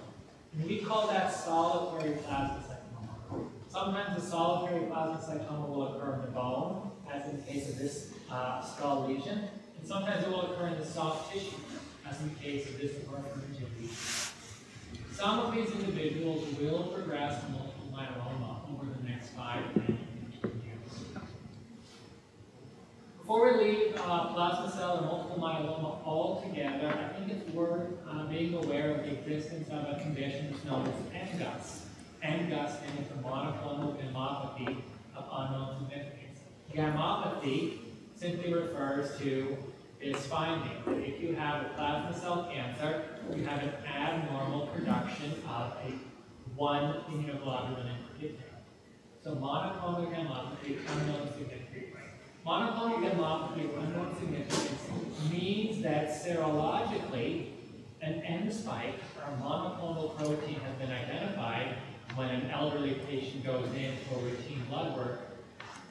A: And we call that solitary plasmacytoma. Sometimes a solitary plasmacytoma will occur in the bone, as in the case of this uh, skull lesion, sometimes it will occur in the soft tissue, as in the case of this lesion. Some of these individuals will progress to multiple myeloma over the next five years. Before we leave uh, plasma cell and multiple myeloma altogether, I think it's worth uh, being aware of the existence of a condition that's known as MGUS. MGUS standing for monoclonal gammopathy of unknown significance. Gammopathy simply refers to this finding that if you have a plasma cell cancer, you have an abnormal production of a one immunoglobulin in particular. So monoclonal gammopathy, unknown significance. Monoclonal gammopathy unknown significance means that serologically an M spike or a monoclonal protein has been identified when an elderly patient goes in for routine blood work.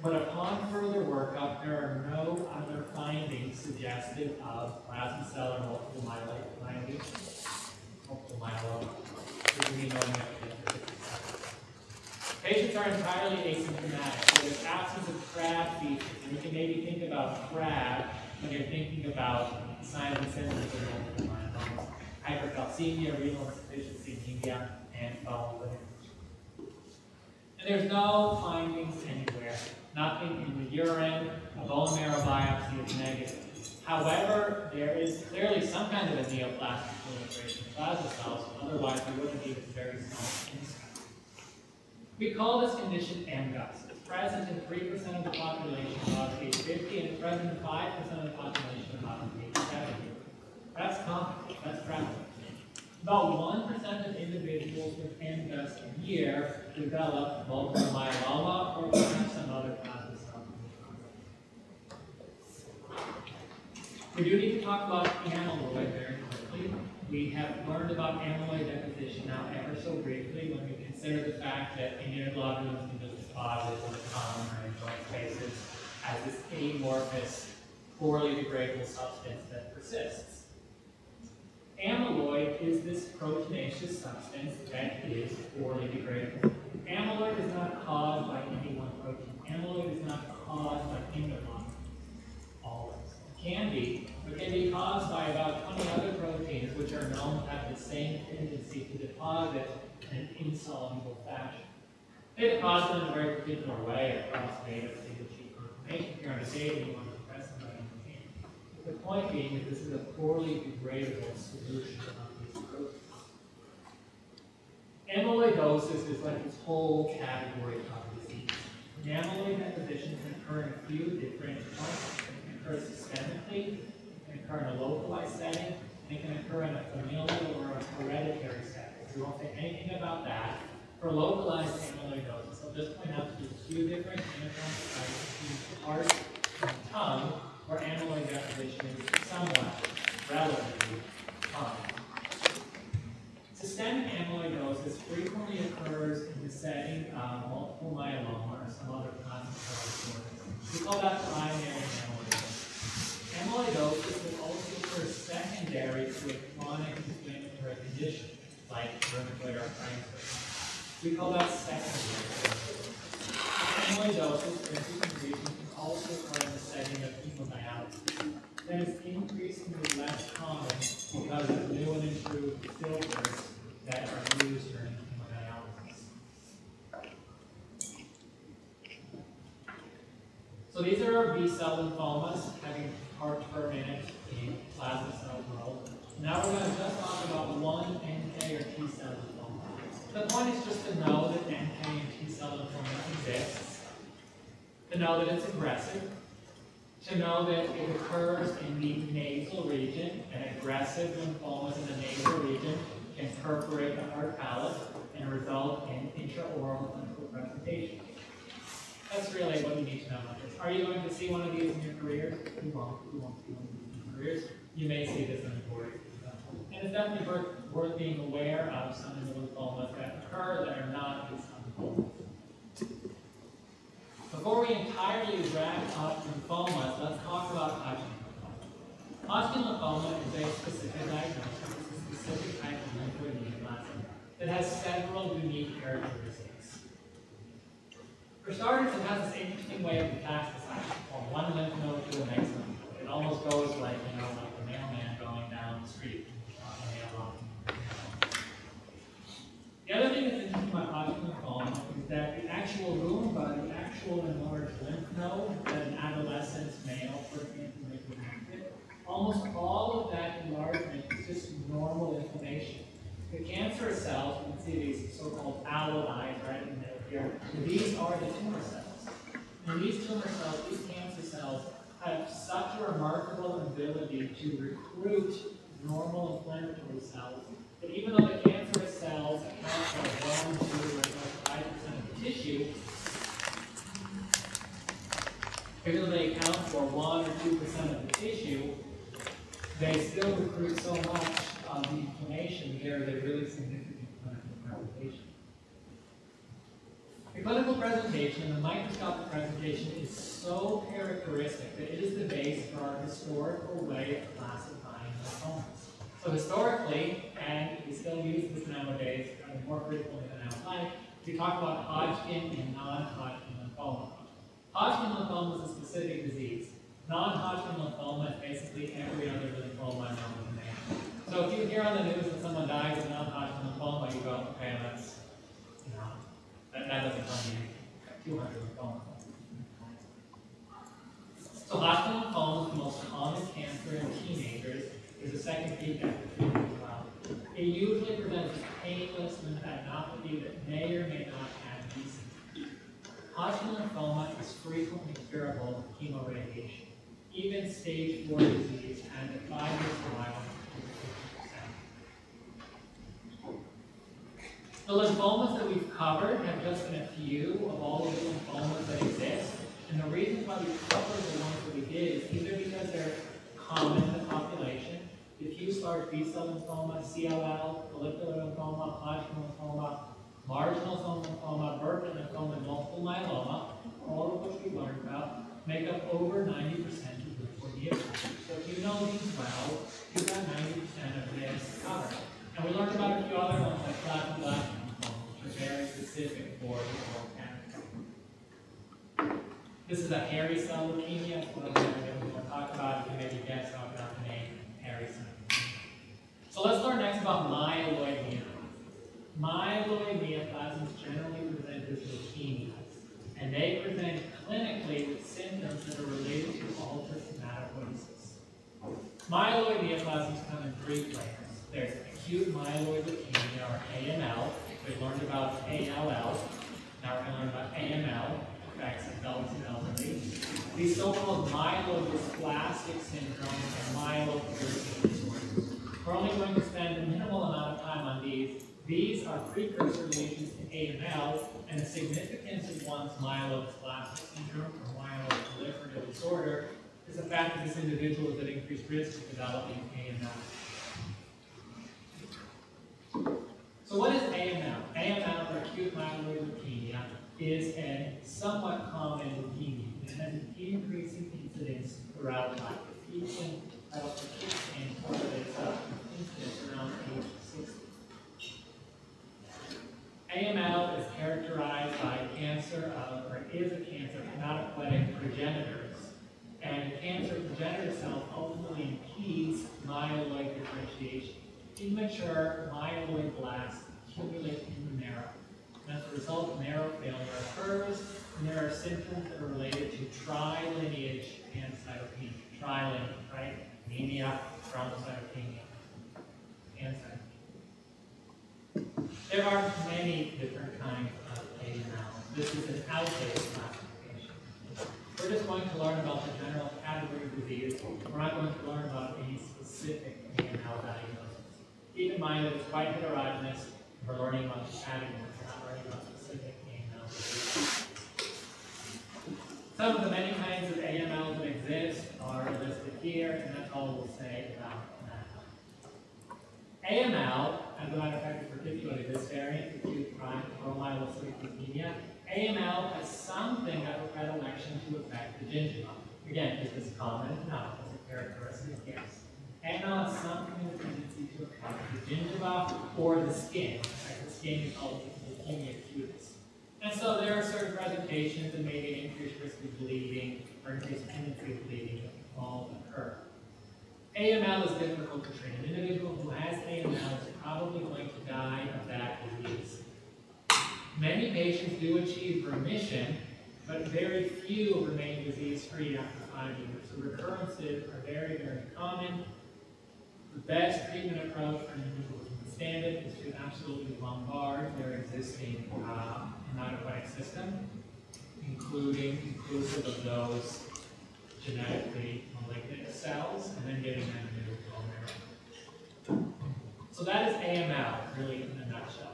A: But upon further workup, there are no other findings suggestive of plasma cell or multiple myeloma. Multiple myeloma. Patients are entirely asymptomatic. So there's absence of CRAB features. And can maybe think about CRAB when you're thinking about signs and symptoms of multiple myeloma. Hypercalcemia, renal insufficiency, anemia, and bowel lineage. And there's no findings anywhere. Nothing in the urine, a bone marrow biopsy is negative. However, there is clearly some kind of a neoplastic proliferation of plasma cells, otherwise we wouldn't need a very small insect. We call this condition MGUS. It's present in three percent of the population above age fifty, and it's present in five percent of the population above age seventy. That's common, that's prevalent. About one percent of individuals with MGUS a year develop multiple myeloma or some other cell. We do need to talk about amyloid very quickly. We have learned about amyloid deposition now ever so briefly when we consider the fact that immunoglobulins can just deposit in the tongue or in joint spaces as this amorphous, poorly degradable substance that persists. Amyloid is this proteinaceous substance that is poorly degradable. Amyloid is not caused by any one protein. Amyloid is not caused by immunoglobulin. Always. It can be, but can be caused by about 20 other proteins which are known to have the same tendency to deposit in an insoluble fashion. They deposit in a very particular way across beta single sheet information. If you're on a data, you want to press them by hand. The point being that this is a poorly degradable solution of these. Amyloidosis is like this whole category of disease. The amyloid deposition can occur in a few different points. It can occur systemically, it can occur in a localized setting, and it can occur in a familial or a hereditary setting. We won't say anything about that. For localized amyloidosis, I'll just point out you a few different anatomic sites between the heart and the tongue where amyloid deposition is somewhat relatively common. Systemic amyloidosis frequently occurs in the setting of multiple myeloma or some other cell disorders. We call that primary amyloidosis. Amyloidosis will also occur secondary to a chronic inflammatory condition, like rheumatoid arthritis. We call that secondary. Amyloidosis, reason, can also occur in the setting of hemodialysis. That is increasingly less common because of new and improved filters that are used during hemodialysis. So these are our B-cell lymphomas, having part per minute in plasma cell. Now we're going to just talk about one NK or T-cell lymphoma. The point is just to know that NK and T-cell lymphoma exists, to know that it's aggressive, to know that it occurs in the nasal region, and aggressive lymphomas in the nasal region can perforate the hard palate and result in intraoral clinical presentation. That's really what you need to know about this. Are you going to see one of these in your career? You won't. You won't see one of these in your careers. You may see this in the board. And it's definitely worth, worth being aware of some of the lymphomas that occur that are not B-cell lymphomas. Before we entirely wrap up lymphomas, let's talk about Hodgkin lymphoma. Hodgkin lymphoma is a specific diagnosis, a specific type of lymphoid that has several unique characteristics. For starters, it has this interesting way of metastasizing from one lymph node to the next lymph node. It almost goes like, you know, like the mailman going down the street. The other thing that's interesting about Hodgkin lymphoma is that the actual lumba, the actual enlarged lymph node that an adolescent male, for example, almost all of that enlargement is just normal inflammation. The cancerous cells, you can see these so-called alloids right in the middle here, these are the tumor cells. And these tumor cells, these cancer cells, have such a remarkable ability to recruit normal inflammatory cells that even though the cancerous even though they account for 1 or 2% of the tissue, they still recruit so much of the inflammation there that really significant clinical presentation. The clinical presentation the microscopic presentation is so characteristic that it is the base for our historical way of classifying lymphomas. So historically, and we still use this nowadays, more frequently than outside, we talk about Hodgkin and non-Hodgkin lymphoma. Hodgkin lymphoma is a specific disease. Non-Hodgkin lymphoma is basically every other lymphoma known to man. So if you hear on the news that someone dies of non-Hodgkin lymphoma, you go, okay, that's, you know, that, that doesn't tell me anything. 200 lymphoma. So Hodgkin lymphoma is the most common cancer in teenagers. There's a second peak after treatment. It usually presents painless lymphadenopathy that may or may not Hodgkin lymphoma is frequently curable with chemoradiation. Even stage four disease has a five-year survival. The lymphomas that we've covered have just been a few of all of the lymphomas that exist. And the reason why we covered the ones that we did is either because they're common in the population, diffuse large B-cell lymphoma, CLL, follicular lymphoma, Hodgkin lymphoma, marginal zone lymphoma, Burkitt lymphoma, and multiple myeloma, all of which we learned about, make up over ninety percent of the lymphoid So if you know these well, you've got ninety percent of this covered. And we learned about a few other ones like plasma lymphoma, which are very specific for the oral cancer. This is a hairy cell leukemia, it's one of the that we want to talk about, you can maybe guess how about the name, hairy cell leukemia. So let's learn next about myeloid neoplasms. Myeloid neoplasms generally present as leukemias, and they present clinically with symptoms that are related to altered hematopoiesis. Myeloid neoplasms come in three flavors. There's acute myeloid leukemia, or AML. We learned about ALL. Now we're going to learn about AML, affects adults and elderly. Myelodysplastic syndromes and myeloproliferative disorders. We're only going to spend a minimal amount of time on these. These are precursor lesions to AML, and the significance of one's myelodysplastic syndrome or myeloproliferative disorder is the fact that this individual is at increased risk of developing AML. So what is AML? AML, or acute myeloid leukemia, is a somewhat common leukemia. It has an increasing incidence throughout life. It peaks in adulthood and up incidence around age 60. AML is characterized by cancer of, or is a cancer of hematopoietic progenitors. And cancer progenitor cells ultimately impedes myeloid differentiation. Immature myeloid blasts accumulate in the marrow. And as a result, marrow failure occurs, and there are symptoms that are related to trilineage Trilineage, right? Anemia, thrombocytopenia, pancytopenia. There are many different kinds of AML. This is an outdated classification. We're just going to learn about the general category of disease. We're not going to learn about any specific AML diagnosis. Keep in mind that it's quite heterogeneous. We're learning about the categories, not learning about specific AML. Some of the many kinds of AML that exist are listed here, and that's all we'll say about that. AML, as a matter of fact, particularly this variant, acute chronic promyelocytic leukemia, AML has something of a predilection to affect the gingiva. Again, is this common? No. Is it characteristic? Yes. AML has some kind of tendency to affect the gingiva or the skin. In the skin is called leukemia cutis. And so there are certain presentations that may be increased risk of bleeding or increased tendency of bleeding all occur. AML is difficult to treat. An individual who has AML is probably going to die of that disease. Many patients do achieve remission, but very few remain disease-free after five years. So recurrences are very, very common. The best treatment approach for individuals who withstand it is to absolutely bombard their existing uh, hematopoietic system, including inclusive of those genetically malignant cells, and then giving them new bone marrow. So that is AML, really in a nutshell.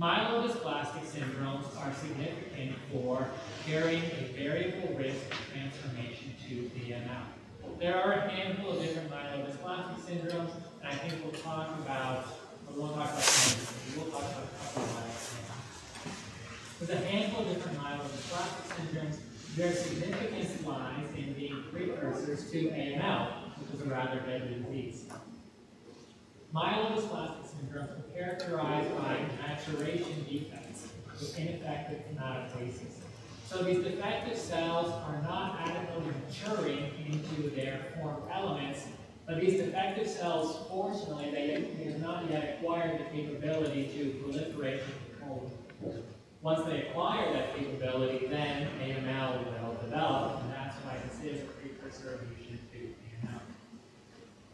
A: Myelodysplastic syndromes are significant for carrying a variable risk of transformation to AML. There are a handful of different myelodysplastic syndromes, and I think we'll talk about, we won't talk about we'll talk about a couple of myelodysplastic. There's a handful of different myelodysplastic syndromes. Their significance lies in being precursors to AML, which is a rather deadly disease. Myelodysplastic syndromes are characterized by maturation defects with ineffective hematopoiesis. So these defective cells are not adequately maturing into their formed elements, but these defective cells, fortunately, they, have not yet acquired the capability to proliferate and. Once they acquire that capability, then AML will develop, and that's why this is a precursor usually to AML.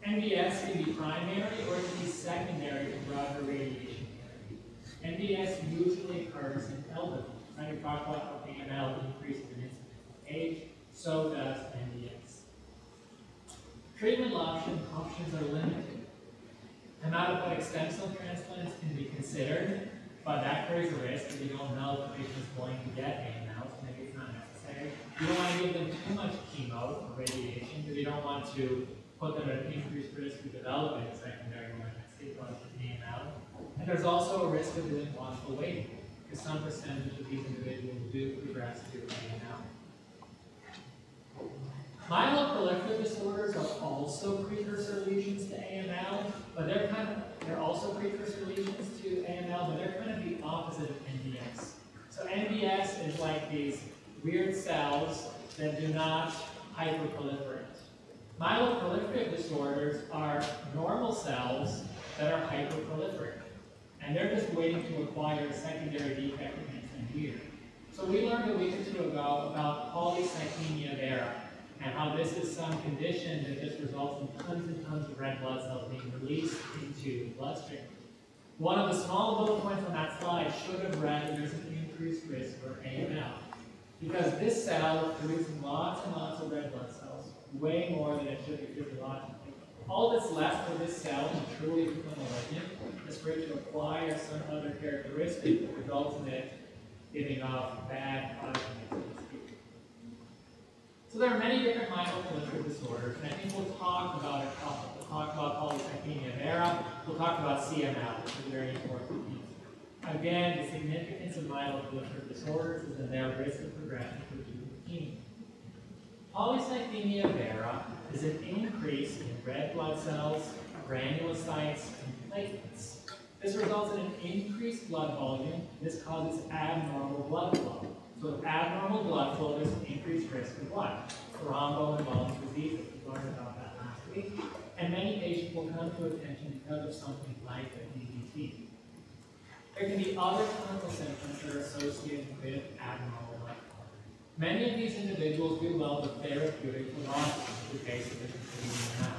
A: MDS can be primary or it can be secondary to broader radiation therapy. MDS usually occurs in elderly. Right, we talked about AML increases in incidence with age, So does MDS. Treatment option, options are limited. Hematopoietic stem cell transplants can be considered, but that carries a risk that you don't know if the patient's going to get AML, maybe it's not necessary. You don't want to give them too much chemo or radiation, because you don't want to put them at increased risk of developing secondary malignancy, like AML. And there's also a risk of doing watchful waiting, because some percentage of these individuals do progress to AML. Myeloproliferative disorders are also precursor lesions to AML, but they're kind of, they're also precursor lesions to AML, but they're kind of the opposite of MDS. So MDS is like these weird cells that do not hyperproliferate. Myeloproliferative disorders are normal cells that are hyperproliferative, and they're just waiting to acquire a secondary defect against NDS. So we learned a week or two ago about polycythemia vera, and how this is some condition that just results in tons and tons of red blood cells being released into the bloodstream. One of the small bullet points on that slide should have read there's an increased risk for AML. Because this cell is producing lots and lots of red blood cells, way more than it should be physiologically. All that's left for this cell to truly become malignant is for it to acquire some other characteristic that results in it giving off bad autoimmune so there are many different myeloproliferative disorders, and I think we'll talk about a couple. Talk about polycythemia vera, we'll talk about CML, which is very important. Again, the significance of myeloproliferative disorders is in their risk of progression to leukemia. Polycythemia vera is an increase in red blood cells, granulocytes, and platelets. This results in an increased blood volume. This causes abnormal blood flow. So abnormal blood flow, there's an increased risk of what? Thromboembolic diseases. We learned about that last week. And many patients will come to attention because of something like a DVT. There can be other clinical symptoms that are associated with abnormal flow. Many of these individuals do well with therapeutic phlebotomy, which basically is.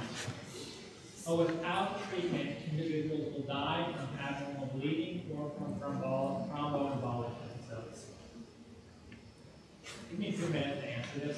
A: But without treatment, individuals will die from abnormal bleeding or from thrombo- thromboembolic episodes. Give me two minutes to answer this.